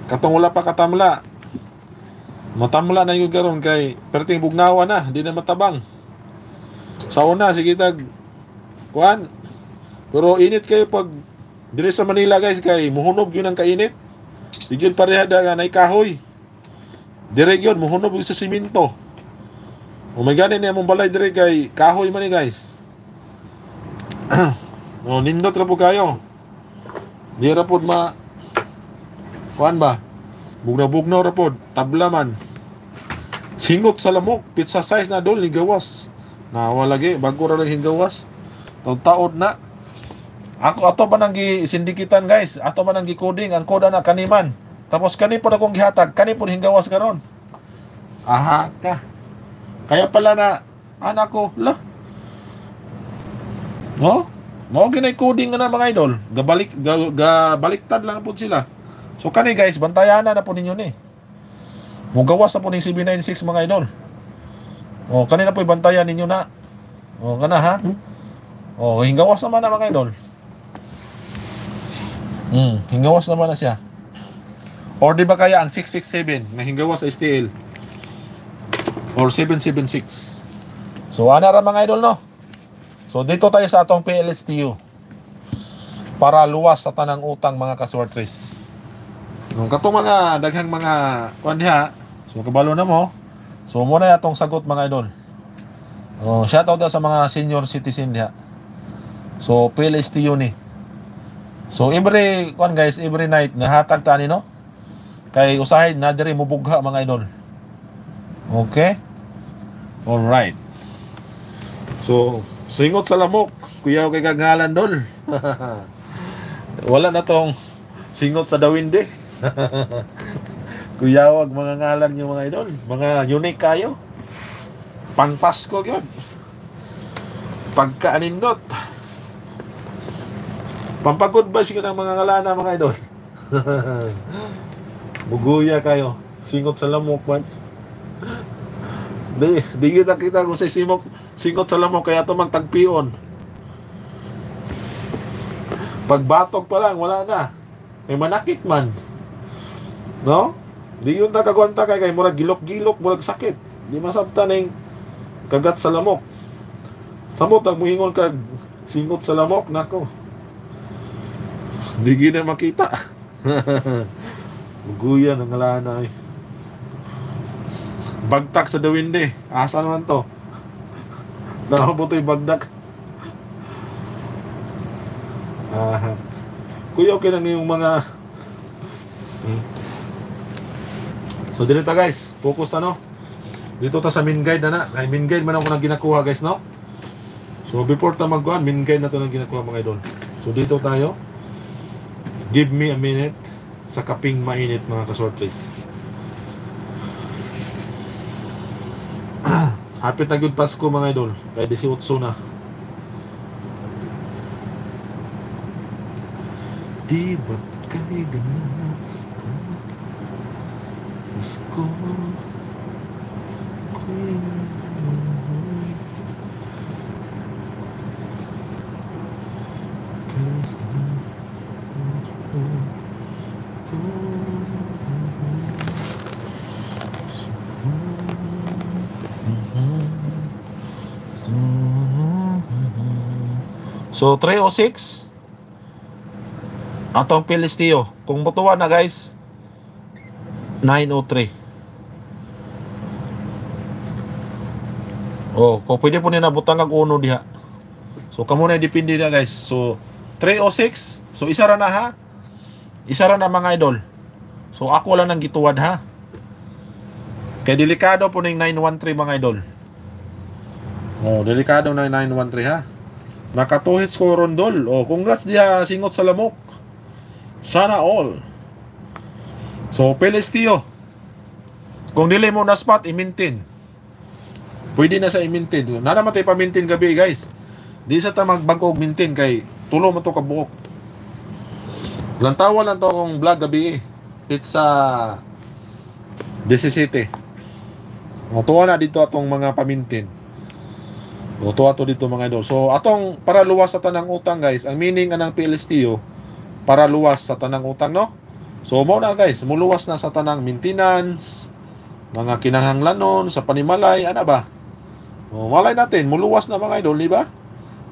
Katong wala pa katamla. Matamla na yung garon kay perting bugnawa na, di na matabang. Sa una sige tag kuan. Pero init kayo pag dire sa Manila guys kay muhunog yun ang kainit. Di yun pareha da nga nay kahoy. Dire yun muhunog sa simento. O may ganin niya mong balay dire kay kahoy man ni guys. o nindot ra po kayo. Di ra ma kuan ba? Bugna-bugnaw ra pod, tabla man. Singot sa lamok, pizza size na dol, gawas. Nawa lagi, bago ra lang hingawas. Taon taod na. Ako ato pa nang gisindikitan guys, ato pa nang gi-coding ang koda na kaniman. Tapos kani po akong gihatag, kani po hingawas karon. Aha ka. Kaya pala na anak ko, la. No? Mo ginay coding na mga idol. Gabalik ga, gabaliktad lang po sila. So kani guys, bantayan na na po ninyo ni. Mugawas na po ning CB96 mga idol. O kanina po bantayan ninyo na. O kana ha? O hingawas naman na mga idol. Hmm, hingawas naman na siya. Or di ba kaya ang 667 na hingawas sa STL? Or 776. So ana ra mga idol no. So dito tayo sa atong PLSTU para luwas sa tanang utang mga kaswertres. Nung kato mga daghang mga kuan diha, so kabalo na mo. So mo na atong sagot mga idol. Oh, shout out sa mga senior citizen diha. So PLSTU ni. So every kuan guys, every night nahatag ta ni no. Kay usahay na diri mubugha mga idol. Okay? All right. So, singot sa lamok. Kuya kay kagangalan dol. Wala na tong singot sa dawindi. Kuyawag mga ngalan yung mga idol. Mga unique kayo. Pang Pasko yun. Pagkaanindot. Pampagod ba siya ng mga ngalana mga idol? Buguya kayo. Singot sa lamok man. Di, di kita kita kung sa simok, singot sa lamok kaya ito magtagpion. Pagbatog pa lang, wala na. May manakit man. No? Di yun nakagwanta kay kay murag gilok-gilok, murag sakit. Di masabta ning kagat sa lamok. Samot ang muhingon kag singot sa lamok nako. Di gina makita. Guya ng ngalanay. Bagtak sa dawindi. Asa naman to? Nakabutoy bagdak. Ah. Kuya okay lang yung mga Hmm. So dito ta guys, focus ta no. Dito ta sa main guide na na. Kay main guide man ako nang ginakuha guys no. So before ta magkuhan, main guide na to nang ginakuha mga idol. So dito tayo. Give me a minute sa kaping mainit mga kasortres. Happy na good Pasko mga idol. Kay 18 na. Di ba't kay ganas So 306 Atong Pilistio Kung mutuwa na guys 903 Oh, kung pwede po nila butang ang uno diha. So kamo na depende na guys. So 306. So isa ra na ha. Isa ra na mga idol. So ako lang nang gituwad ha. Kay delikado po ning 913 mga idol. Oh, delikado na 913 ha. Nakatuhit ko rondol. Oh, congrats diha singot sa lamok. Sana all. So, Pelestio. Kung dili mo na spot, i-maintain. Pwede na sa i-maintain. Na naman tayo pa-maintain gabi, guys. Di sa ta magbangko og maintain kay tulo mo to ka buok. Lantawa lang to akong vlog gabi. It's sa uh, 17. O tuwa na dito atong mga pamintin. O tuwa to dito mga idol. So atong para luwas sa tanang utang guys, ang meaning anang PLSTO para luwas sa tanang utang no. So mo na guys, muluwas na sa tanang maintenance, mga kinahanglanon sa panimalay, ana ba? O malay natin, muluwas na mga idol, di ba?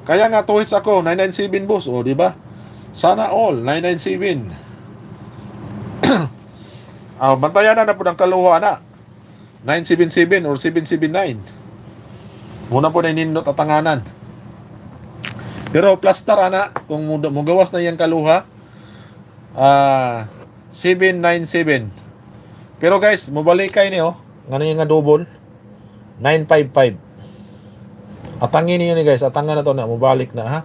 Kaya nga tuhits ako 997 boss, o di ba? Sana all 997. ah, bantayan na na po ng kaluha na. 977 or 779. Muna po na inindot at tanganan. Pero plaster ana, kung mugawas na yung kaluha, ah, 797. Pero guys, mubalik kayo niyo, ngano yung nga double, 955. Atangin niyo ni guys, atangan na to na, mubalik na ha.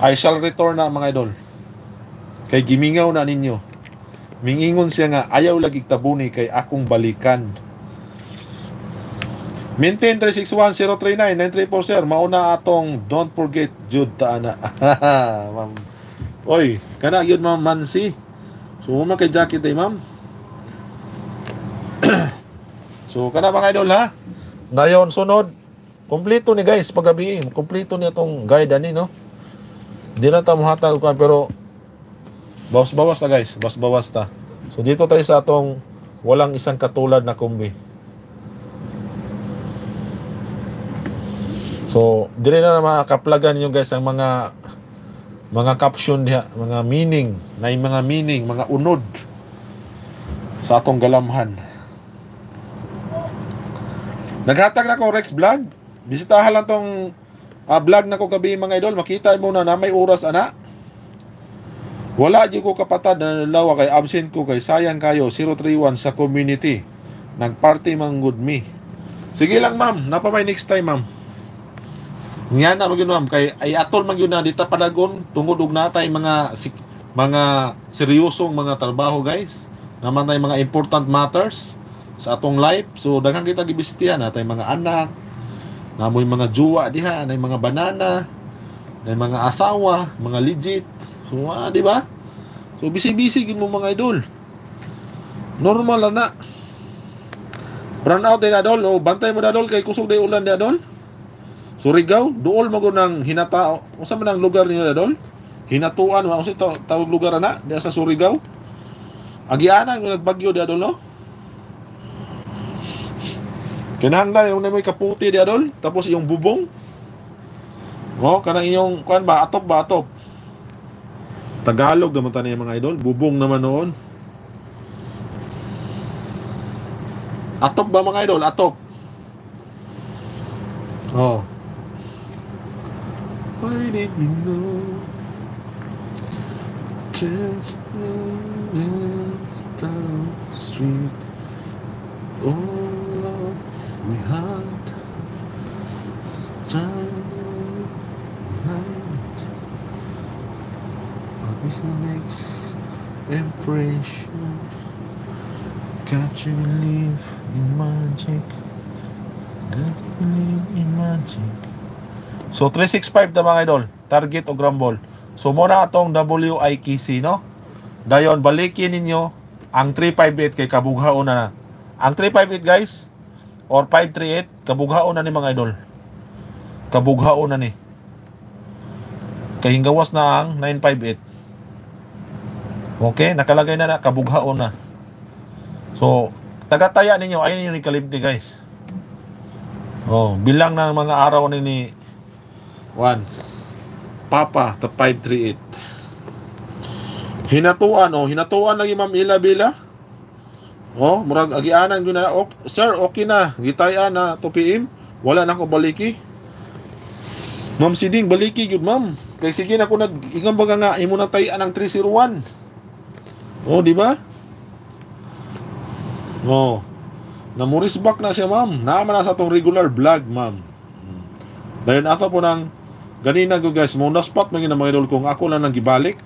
I shall return na mga idol. Kay gimingaw na ninyo. Mingingon siya nga, ayaw lagi tabuni kay akong balikan. Maintain 361-039-934 sir. Mauna atong don't forget Jude Taana. ma'am. Oy, kana yun ma'am Mansi. So, mo kay jacket ay ma'am. so, kana mga idol ha. Ngayon, sunod. Kompleto ni guys, paggabi. Kompleto ni itong guide ani, no? Hindi na ta muhatag ko pero bawas-bawas ta guys, bawas-bawas ta. So dito tayo sa atong walang isang katulad na kumbi. So, dire na makakaplagan niyo guys ang mga mga caption diha, mga meaning, na mga meaning, mga unod sa atong galamhan. Naghatag na ko Rex Vlog. Bisitahan lang tong uh, vlog na ko gabi mga idol. Makita mo na na may oras ana. Wala di ko kapatad na lawa kay absent ko kay sayang kayo 031 sa community. Nagparty mang good me. Sige lang ma'am, napa may next time ma'am. Nga na magin ma'am kay ay atol man yun na dita padagon tungod og natay mga sik, mga seryosong mga trabaho guys. Naman tay mga important matters sa atong life. So daghang kita gibisitihan natay mga anak, Namoy mga juwa diha, na mga banana, na mga asawa, mga legit. So, ah, di ba? So, busy-busy mo mga idol. Normal na. Brown out din adol, o bantay mo adol kay kusog day ulan di adol. Surigao, duol mo nang hinata, usa man ang lugar niyo adol? Hinatuan, usa tawag lugar na di sa Surigao. Agianan ng nagbagyo di adol no? Kinahanglan yung may kaputi di adol, tapos yung bubong. Oh, kanang iyong kuan ba atop ba atop. Tagalog naman tani mga idol, bubong naman noon. Atop ba mga idol? Atop. Oh. Why did you know? Just down the street. Oh we had time behind What is the next impression Got you believe in magic? Got you believe in magic? So 365 na mga idol. Target o grumble So muna atong WIKC no? Dayon balikin ninyo ang 358 kay kabughaon na Ang 358 guys or 538 kabughaon na ni mga idol. Kabughaon na ni. Kahinggawas na ang 958 okay nakalagay na na kabughaon na so tagataya ninyo ayun yung kalimti guys oh bilang ng mga araw ni ni 1 Papa to 538 hinatuan oh hinatuan lagi ma'am Ila Bila Oh, murag agianan gyud na. Okay, sir, okay na. Gitayan na 2 PM. Wala na ko baliki. Ma'am Siding, baliki gyud ma'am. Kay sige na ko nag ingam baga nga imo na tayan ang 301. Oh, di ba? Oh. Namuris back na siya, ma'am. Naman na sa tong regular vlog, ma'am. Hmm. Dayon ato po nang ganina ko guys, mo na spot man mga idol kung ako lang nang gibalik.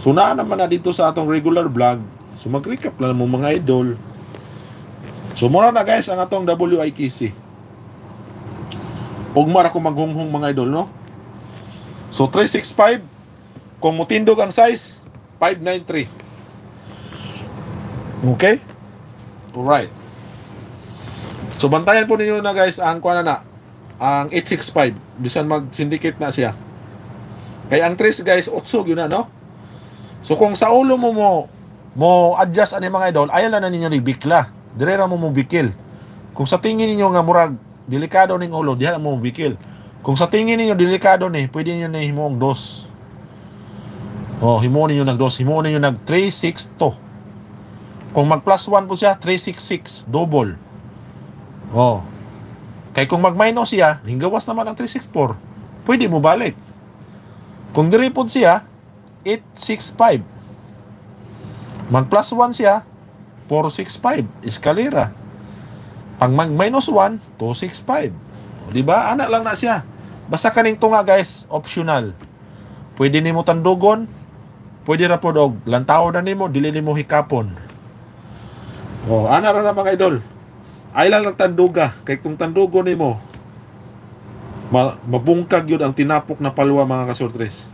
So naa naman na dito sa atong regular vlog So mag-recap lang mo mga idol. So mura na guys ang atong WIKC. Ug mara ko maghunghong mga idol no. So 365 kung mutindog ang size 593. Okay? Alright. So bantayan po ninyo na guys ang kuha na na ang 865 bisan mag-syndicate na siya. Kaya ang trace guys, utsog yun na, no? So kung sa ulo mo mo mo adjust ani mga idol, ayan na ninyo ni bikla. Direra mo mo bikil. Kung sa tingin ninyo nga murag delikado ning ulo, diha mo bikil. Kung sa tingin ninyo delikado ni, pwede niyo na himong dos. Oh, himo ninyo nag dos, himo ninyo nag 362. Kung mag plus 1 po siya, 366 double. Oh. Kay kung mag minus siya, hinggawas naman ang 364. Pwede mo balik. Kung diri siya, 865. Mag plus 1 siya, 465. Eskalera. Pag mag minus 1, 265. O, di ba? Anak lang na siya. Basta kaning tunga guys, optional. Pwede nimo tandugon, pwede ra pod og lantaw na nimo, dili nimo hikapon. Oh, ana ra na mga idol. Ay lang nagtanduga kay kung tandugo nimo ma mabungkag yun ang tinapok na palwa mga kasurtres.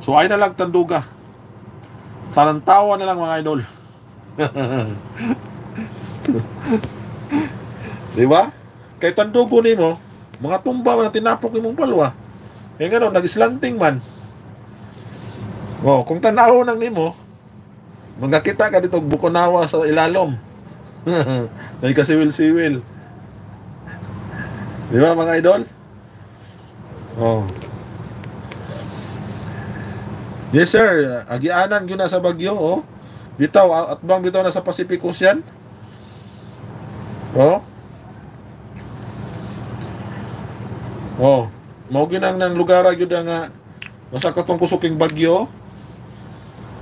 So ay na lang tanduga. Talantawa na lang mga idol. Di ba? Kay tandugo nimo, mga tumba ang tinapok nimong palwa. Eh nga nag-slanting man. Oh, kung tanaw nang nimo, magkakita ka dito bukonawa sa ilalom. Dahil ka siwil-siwil. Di ba mga idol? Oh. Yes sir, agianan gyud na sa Bagyo, oh. Bitaw at bang bitaw na sa Pacific Ocean. Oh. Oh, mao ginang nang lugar gyud nga masa katong kusuking bagyo.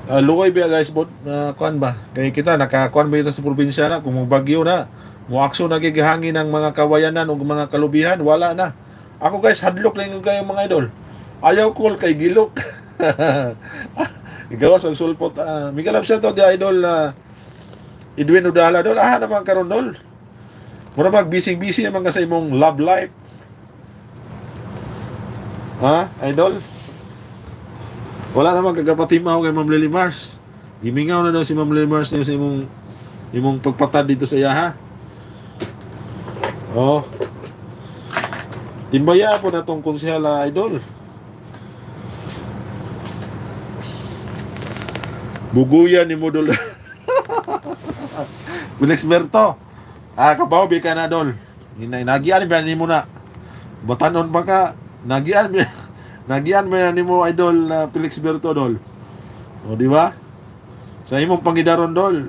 Uh, luoy ba guys bod uh, kuan ba? Kay kita nakakuan ba ito sa probinsya na? Kung bagyo na mo aksyon nagigihangin ng mga kawayanan ug mga kalubihan wala na. Ako guys hadlok lang kayo mga idol. Ayaw cool kay gilok. Igawas ang sulpot uh, migalap siya to di idol na uh, Edwin Udala. Dol ah naman karon dol. Mura mag busy busy naman ka sa imong love life. Ha idol wala naman kagapatimaw kay Ma'am Lily Mars. Gimingaw na daw si Ma'am Lily Mars sa imong imong pagpatad dito sa yaha. Oh. Timbaya po na tong konsyala idol. Buguyan ni Modul. Bulex Berto. Ah, kabaw bi ka na dol. Inay nagian ba ni mo na. Batanon pa ka. Nagian Nagian mo yan ni mo idol na Felix Berto dol. O di ba? Sa imong pangidaron dol.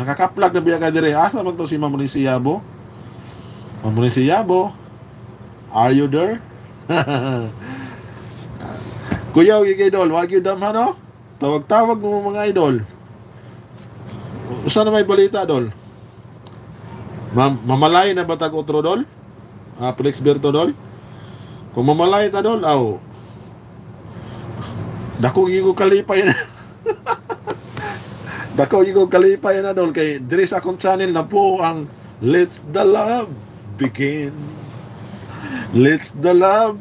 Nakakaplag na biya ka dire. Asa man to si Ma'am Yabo? Ma'am Yabo. Are you there? Kuya, kay idol. Wag yung damhan, no? Tawag-tawag mo mga idol. Saan na may balita, dol? Mam mamalay na batag utro, dol? Ah, Felix Berto, dol? Kung mamalay ta, dol, aw, Dako gigo kalipay na. Dako gigo kalipay na dol kay diri sa akong channel na po ang Let's the Love Begin. Let's the love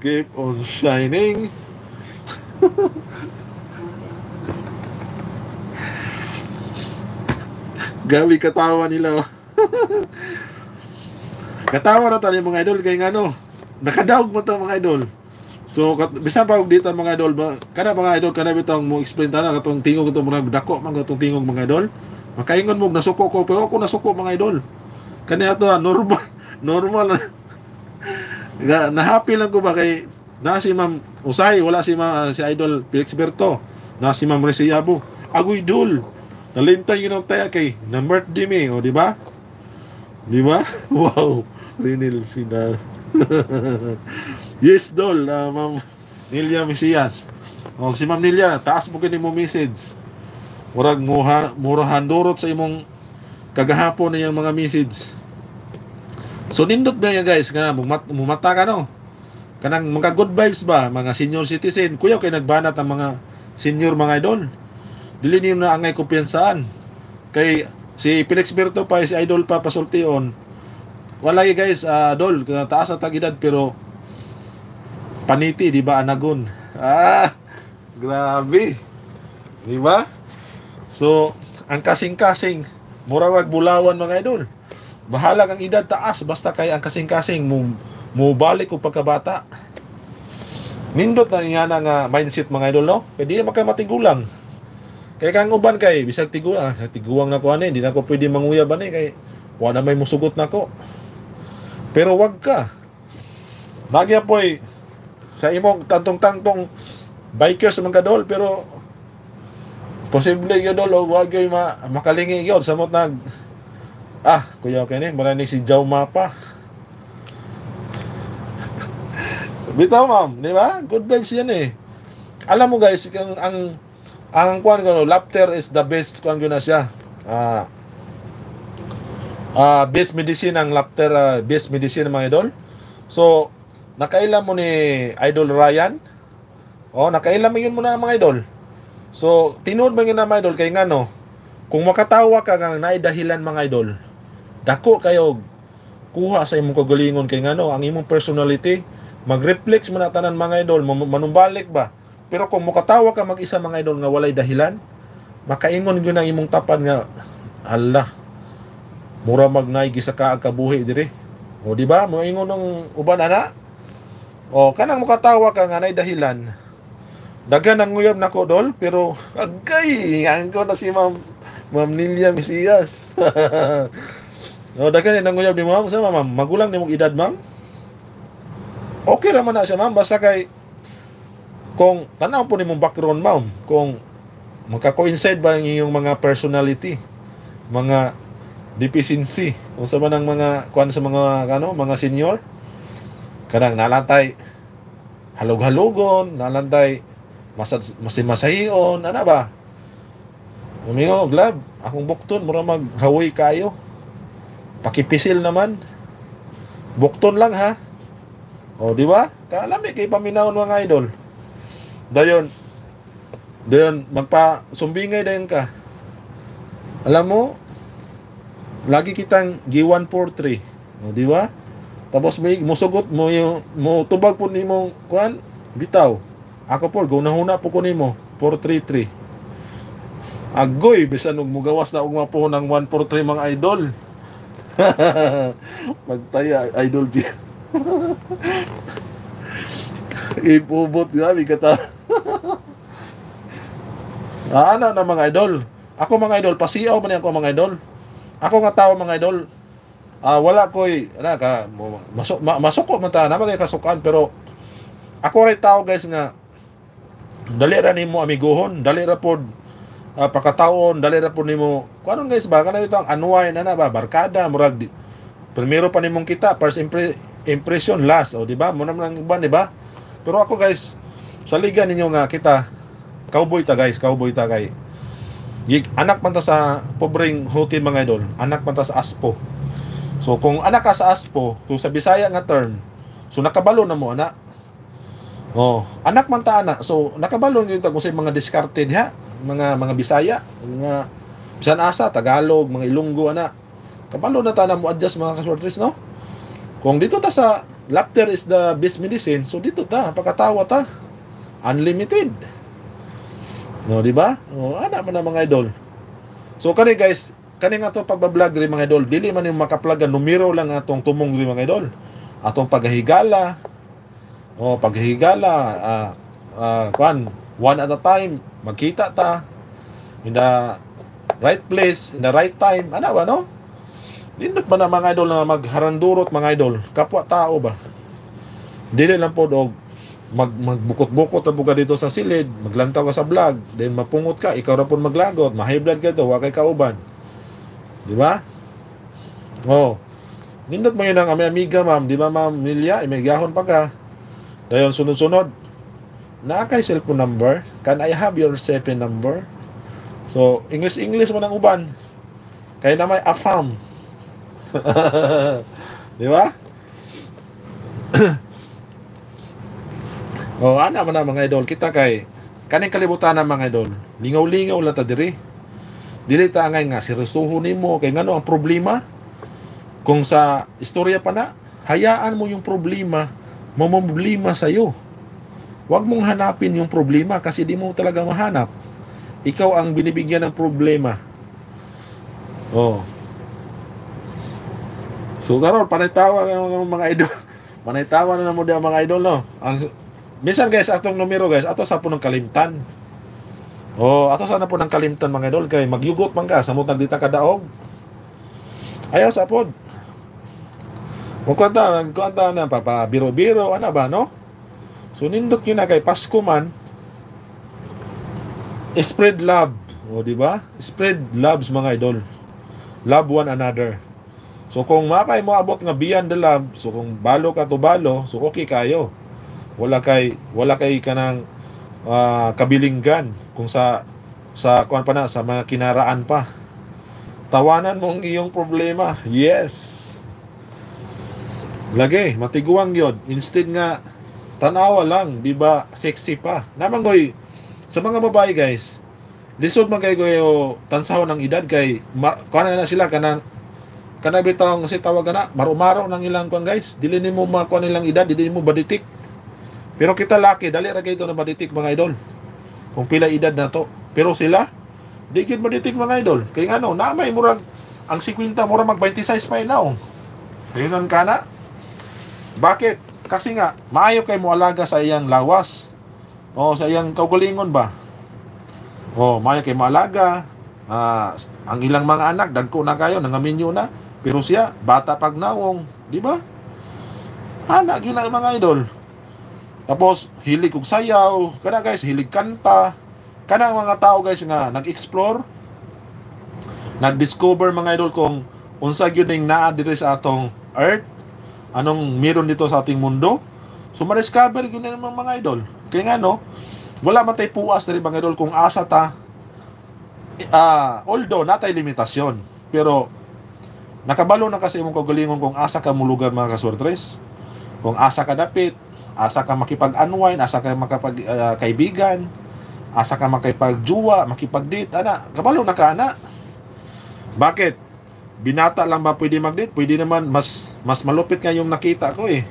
keep on shining. Gawi katawa nila. katawa na tani mga idol kay ngano. Nakadaog mo to mga idol. So kat, bisan pa dito mga idol ba kada mga idol kada bitong mo explain ta na katong tingog itong mga dako man katong tingog mga idol. Makaingon mo nasuko ko pero ako nasuko mga idol. Kani ato ah, normal normal na, na happy lang ko ba kay na si Ma'am Usay wala si ma, si idol Felix Berto na si Ma'am Resiyabo agoy dul nalintay yun ang taya kay na birthday me o di ba di ba wow Rinil sina yes, Dol. Uh, Ma'am Nilia Mesias. O, si Ma'am Nilia, taas mo kini mo message. Murag muha, murahan durot sa imong kagahapon na yung mga message. So, nindot ba yan guys, nga, mumat, mumata ka no? Kanang mga good vibes ba, mga senior citizen. Kuya, kay nagbanat ang mga senior mga idol. Dili niyo na angay kumpiyansaan. Kay si Felix Berto pa, si Idol pa pasultion. Wala eh, guys, uh, Dol, taas at tagidad pero paniti, di ba, anagon. Ah, grabe. Di ba? So, ang kasing-kasing, mura wag bulawan mga idol. Bahala kang edad taas, basta kay ang kasing-kasing mo, mo balik o pagkabata. Nindot na nga na nga mindset mga idol, no? Kaya di na matiggulang. Kaya kang uban kay, bisag tiguang, ah, tiguang na ko ani, hindi na ko pwede manguyab ani kay wala may musugot na ko. Pero wag ka. Nagya po'y sa imong tantong-tantong bikers mga dol pero posible yun dol o wag yung ma makalingi yun. Samot nag ah kuya okay ni marani si Jow Mapa bitaw ma'am di ba? Good vibes yan eh. Alam mo guys ang ang ang kuan ko laughter is the best kuan ko na siya. Ah uh, best medicine ang laughter uh, best medicine mga idol so nakailan mo ni Idol Ryan? Oh, nakailan mo yun mo na mga idol. So, tinuod mo yun na mga idol kay nga no, kung makatawa ka nga naidahilan mga idol, dako kayo kuha sa imong kagalingon kay nga no, ang imong personality, mag-reflex man tanan mga idol, manumbalik ba? Pero kung makatawa ka mag-isa mga idol nga walay dahilan, makaingon gyud ang imong tapan nga Allah. Mura magnay gisa ka kabuhi diri. O di ba? Mo ingon ng uban ana, o, kanang mukatawa ka nga dahilan. Dagan ang nguyab nako dol, pero agay, ang ko na si Ma'am Ma'am Nilia Mesias. o, dagan ang nguyab ni Ma'am, sa Ma'am, magulang ni mong edad, Ma'am. Okay raman na siya, Ma'am, basta kay kung tanaw po ni mong background, Ma'am, kung magka-coincide ba ang iyong mga personality, mga deficiency, o sa man ang mga kuan sa mga ano, mga senior, kanang nalantay halog-halogon nalantay masad masimasahion ana ba Umingo, glab, akong bukton, mura maghawoy kayo. Pakipisil naman. Bukton lang ha. O, di ba? Kalami kay paminawon mga idol. Dayon, dayon, magpa sumbingay dayon ka. Alam mo, lagi kitang G143. O, di ba? Tapos may musugot mo yung mo tubag po nimo kuan bitaw. Ako po go nahuna po ko nimo 433. Agoy bisan og mugawas na og mapo ng 143 mga idol. Magtaya idol di. Ipubot grabe kata. ah, ano na mga idol? Ako mga idol, pasiaw man ako mga idol. Ako nga tao mga idol, uh, wala ko'y ana ka masuk ma, masuko man ta naman kasukan pero ako ray tao guys nga dali ra nimo amiguhon dali ra pod uh, pakataon dali ra pod nimo kuno guys ba kana ito ang anuay na na ba barkada murag di, primero pa nimong kita first impre, impression last o di ba? Mo naman ang iba di ba? Pero ako guys sa liga ninyo nga kita cowboy ta guys cowboy ta kay anak man ta sa pobreng hotel mga idol anak man ta sa aspo So kung anak ka sa ASPO, kung sa Bisaya nga term, so nakabalo na mo anak. Oh, anak man ta anak. So nakabalo gyud ta kung sa mga discarded ha, mga mga Bisaya, mga bisan asa Tagalog, mga Ilonggo anak. Kabalo na ta na mo adjust mga kaswertres no. Kung dito ta sa laughter is the best medicine, so dito ta pagkatawa ta unlimited. No, di ba? Oh, ana man na mga idol. So kani guys, kani nga to pagbablog ri mga idol dili man yung makaplaga numero lang atong tumong ri mga idol. Atong paghigala o paghigala uh, uh, kwan one at a time magkita ta in the right place in the right time. Ana ba no? Nindot ba na mga idol na magharandurot mga idol? Kapwa tao ba? Dili lang po og mag magbukot-bukot na buka dito sa silid maglantaw ka sa vlog then mapungot ka ikaw ra pud maglagot ma-high blood ka to wa kay kauban Di ba? Oh. Nindot mo yun ang amiga, ma'am. Di ba, ma'am Milya? Imigahon pa ka. Dayon, sunod-sunod. Na kay cellphone number? Can I have your cellphone number? So, English-English mo ng uban. Kaya na may afam. Di ba? oh, ana man mga idol. Kita kay kaning kalibutan mga idol. Lingaw-lingaw lang ta diri. dili ta angay nga seryosohon nimo kay ngano ang problema kung sa istorya pa na hayaan mo yung problema mamumblima sa iyo Huwag mong hanapin yung problema kasi di mo talaga mahanap. Ikaw ang binibigyan ng problema. Oh. So karon panaytawa ng mga idol. Panaytawa na mo di mga idol no. Ang minsan guys atong numero guys ato sa punong kalimtan. Oh, ato sana po ng kalimtan mga idol kay magyugot man ka sa mutang dita ka daog. Ayaw sa pod. Kung kwanta, kwanta na papa biro-biro ano ba no? So nindot yun na kay Pasko man spread love. O di ba? Spread loves mga idol. Love one another. So kung mapay mo abot nga beyond the love, so kung balo ka to balo, so okay kayo. Wala kay wala kay kanang uh, kabilinggan kung sa sa kuan pa na sa mga kinaraan pa. Tawanan mo ang iyong problema. Yes. Lagi, matiguang yun. Instead nga, tanawa lang, di ba? Sexy pa. Namanggoy, sa mga babae guys, lisod man kay goyo tansaw ng edad kay ma, kana na sila kanang kana bitaw si tawag na marumaro nang ilang kwan guys dili nimo makuha nilang edad dili nimo baditik pero kita laki dali ra kay na baditik mga idol kung pila edad na to pero sila di gid baditik mga idol kay ano na may murag ang 50 mura mag 26 pa inaw Tingnan ka na bakit kasi nga maayo kay mo alaga sa iyang lawas o sa iyang kaugalingon ba Oh, maya kay malaga. Ah, ang ilang mga anak dagko na kayo nangaminyo na. Pero siya bata pag nawong, di ba? Anak yun ang mga idol. Tapos hilig og sayaw, kana guys hilig kanta. Kana mga tao guys nga nag-explore. Nag-discover mga idol kung unsa gyud ning naa diri sa atong earth. Anong meron dito sa ating mundo. So ma-discover gyud na mga idol. Kay nga no wala man tay puas diri mga idol kung asa ta uh, although natay limitasyon. Pero nakabalo na kasi imong kagalingon kung asa ka mulugan mga kasurtres kung asa ka dapit asa ka makipag-unwind asa ka makapag uh, kaibigan asa ka makipag-juwa makipag-date ana kabalo na ka ana bakit binata lang ba pwede mag-date pwede naman mas mas malupit nga yung nakita ko eh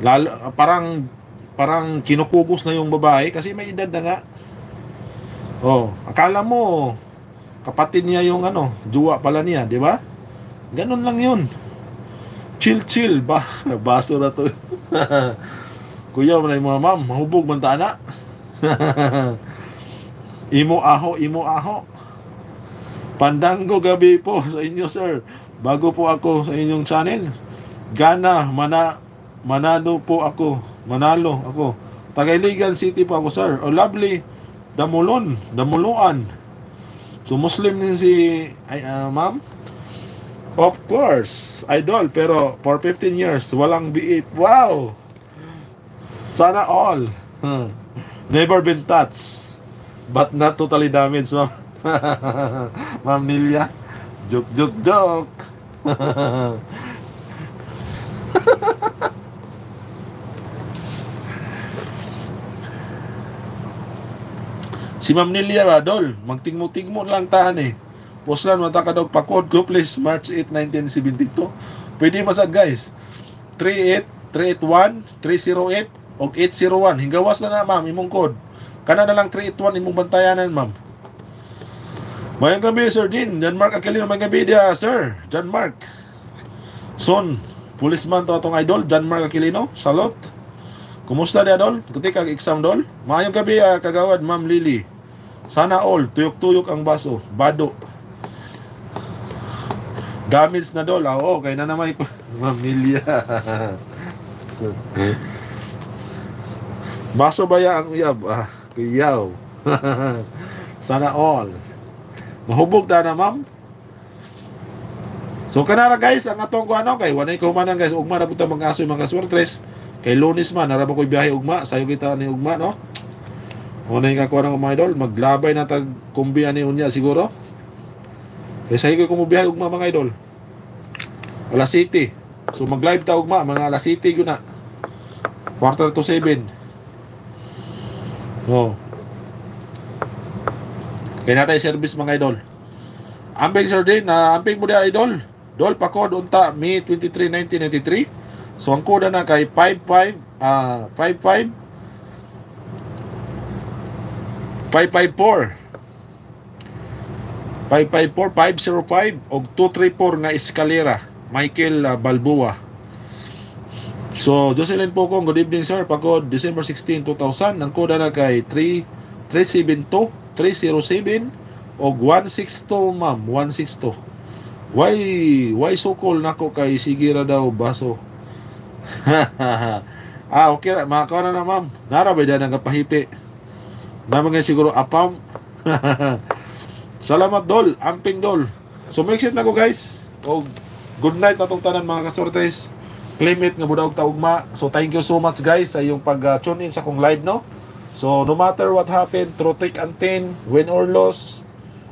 lalo parang parang kinukugos na yung babae kasi may edad na nga. Oh, akala mo kapatid niya yung ano, juwa pala niya, di ba? Ganun lang yun. Chill chill ba baso na to. Kuya mo mga ma'am, mahubog man ta na. imo aho, imo aho. Pandango gabi po sa inyo, sir. Bago po ako sa inyong channel. Gana, mana, manado po ako Manalo ako. Tagailigan City po ako, sir. O lovely. Damulon. Damuluan. So, Muslim din si ay, uh, ma'am? Of course. Idol. Pero for 15 years, walang biit. Wow! Sana all. Never been touched. But not totally damaged, ma'am. ma'am Nilia. Joke, joke, joke. Si Ma'am Nelia Radol, magtingmo-tingmo lang tahan eh. Poslan mata ka daw pakod ko please March 8, 1972. Pwede masad guys. 38 381 308 og 801. Hinggawas na na ma'am imong code. Kana na lang 381 imong bantayanan ma'am. Mayang gabi Sir Dean. John Mark Aquilino mayang gabi dia sir. John Mark. Son, policeman to atong idol John Mark Aquilino. Salot. Kumusta di adol? Ketika exam dol? Mayong gabi uh, kagawad Ma'am Lily. Sana all, tuyok-tuyok ang baso. Bado. Damage na dol. Ah, oo, kay na naman. Mamilya. baso ba ya ang uyab? Ah, kuyaw. Sana all. Mahubog ta na, ma'am. So kanara guys, ang atong ano kay wanay ko man guys, ugma na punta mga aso mga swertres. Kay lunis man, naraba ko biyahe ugma, sayo kita ni ugma, no? Una yung kakuha ng mga idol, maglabay na tag kumbiyan ni unya siguro. Kaya sa'yo ko kumubihay ugma mga idol. Alas City. So mag-live ta ugma, mga alas City yun na. Quarter to 7. Oh. Kaya na tayo service mga idol. Amping sir din, na amping mo di idol. Dol pakod unta May 23, 1993. So ang koda na kay 55 ah 55 554 554 505 og 234 nga eskalera Michael uh, Balboa. So Jocelyn Pokong good evening sir. Pagod December 16 2000 ang koda na kay 3 372 307 og 162 ma'am 162 why why sukol nako kay sigira daw baso? Ah okay ra makaw na na ma'am. Nara ba dyan ang kapahipi? Naman nga siguro apam salamat dol. Amping dol. So make it na ko guys. Og good night na tong tanan mga kasortes. Claim it nga budaog taugma so thank you so much guys sa yung pag uh, tune in sa kong live no? So no matter what happened through thick and thin win or loss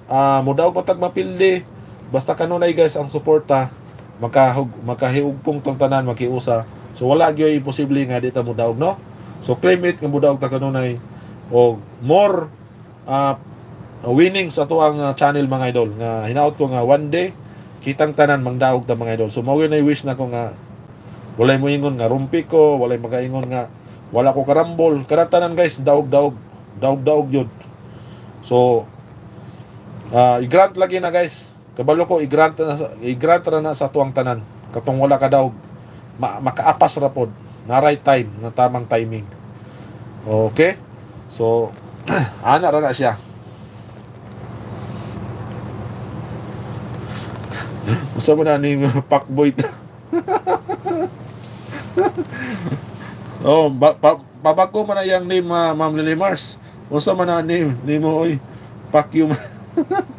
uh, mudaog matag mapildi. Basta kanunay guys ang suporta makahug makahiugpong tong tanan makiusa. So wala gyud imposible nga dita mudaog no? So claim it nga mudaog ta kanunay. O more uh, winning sa to ang uh, channel mga idol nga hinaot ko nga one day kitang tanan mangdaog ta mga idol. So mao na wish na ko nga walay mo ingon nga rumpi ko walay magaingon nga wala ko karambol. Kanang tanan guys daog daog daog daog yun. So uh, i-grant lagi na guys. Kabalo ko i-grant na i-grant ra na sa tuang tanan. Katong wala ka daw ma- makaapas ra pod na right time na tamang timing. Okay? So ana ra na siya Usa mo na ni Pakboy Oh, ba, pa, pabago man na yung name uh, Ma'am Lily Mars. Unsa man na name name mo oy? Pak you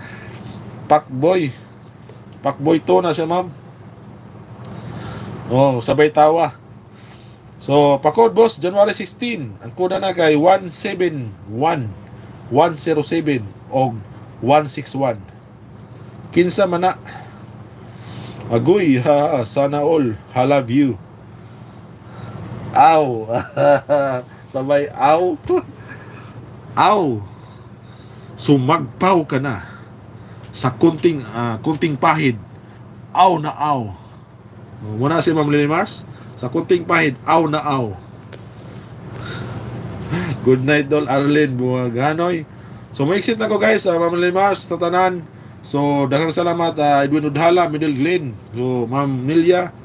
Pakboy. Pakboy to na siya, ma'am. Oh, sabay tawa. So, pakod boss, January 16. Ang kuda na kay 171 107 og 161. Kinsa man na. Agoy, ha, sana all. I love you. Aw. Sabay, aw. aw. Sumagpaw ka na sa kunting ah, kunting pahid. Aw na aw. Muna si Ma'am Mars. Sa kunting pahid, aw na aw. Good night, Dol Arlene Buwaganoy. So, ma-exit na ko guys, uh, Ma'am Mars, tatanan. So, daghang salamat, uh, Edwin Udhala, Middle Glen. So, Ma'am Nilia.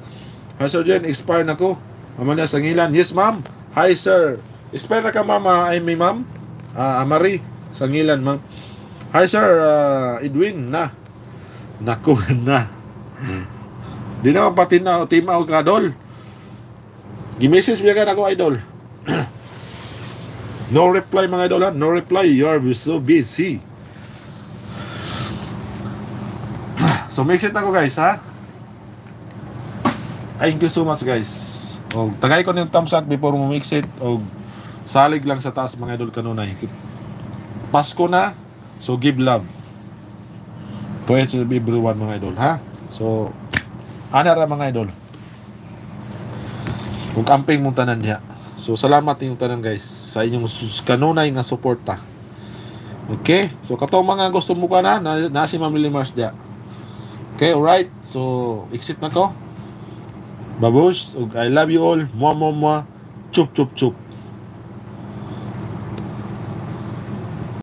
Hi, Sir Jen, expire na ko. Amanda Sangilan. Yes, ma'am. Hi, sir. Expire na ka, ma'am. Uh, ay, may ma'am. Uh, Amari. Sangilan, ma'am. Hi, sir. Uh, Edwin, na. Naku, na. Di naman pati na, team out ka, Dol. Gi-message biya ka na ko, idol. no reply, mga idol, ha? No reply. You are so busy. So, make it na ko, guys, ha? Thank you so much, guys. O, tagay ko ng thumbs up before mo mix it. O, salig lang sa taas, mga idol, kanunay. Pasko na, so give love. To each and everyone, mga idol, ha? So, ana ra mga idol. Kung camping mong tanan diha. So, salamat yung tanan guys sa inyong kanunay nga suporta. Okay? So, katong mga gusto mo ka na, na, na si Ma'am Lily Mars diha. Okay, alright. So, exit na ko. Babush, I love you all. Mua, mua, mua. Chup, chup, chup.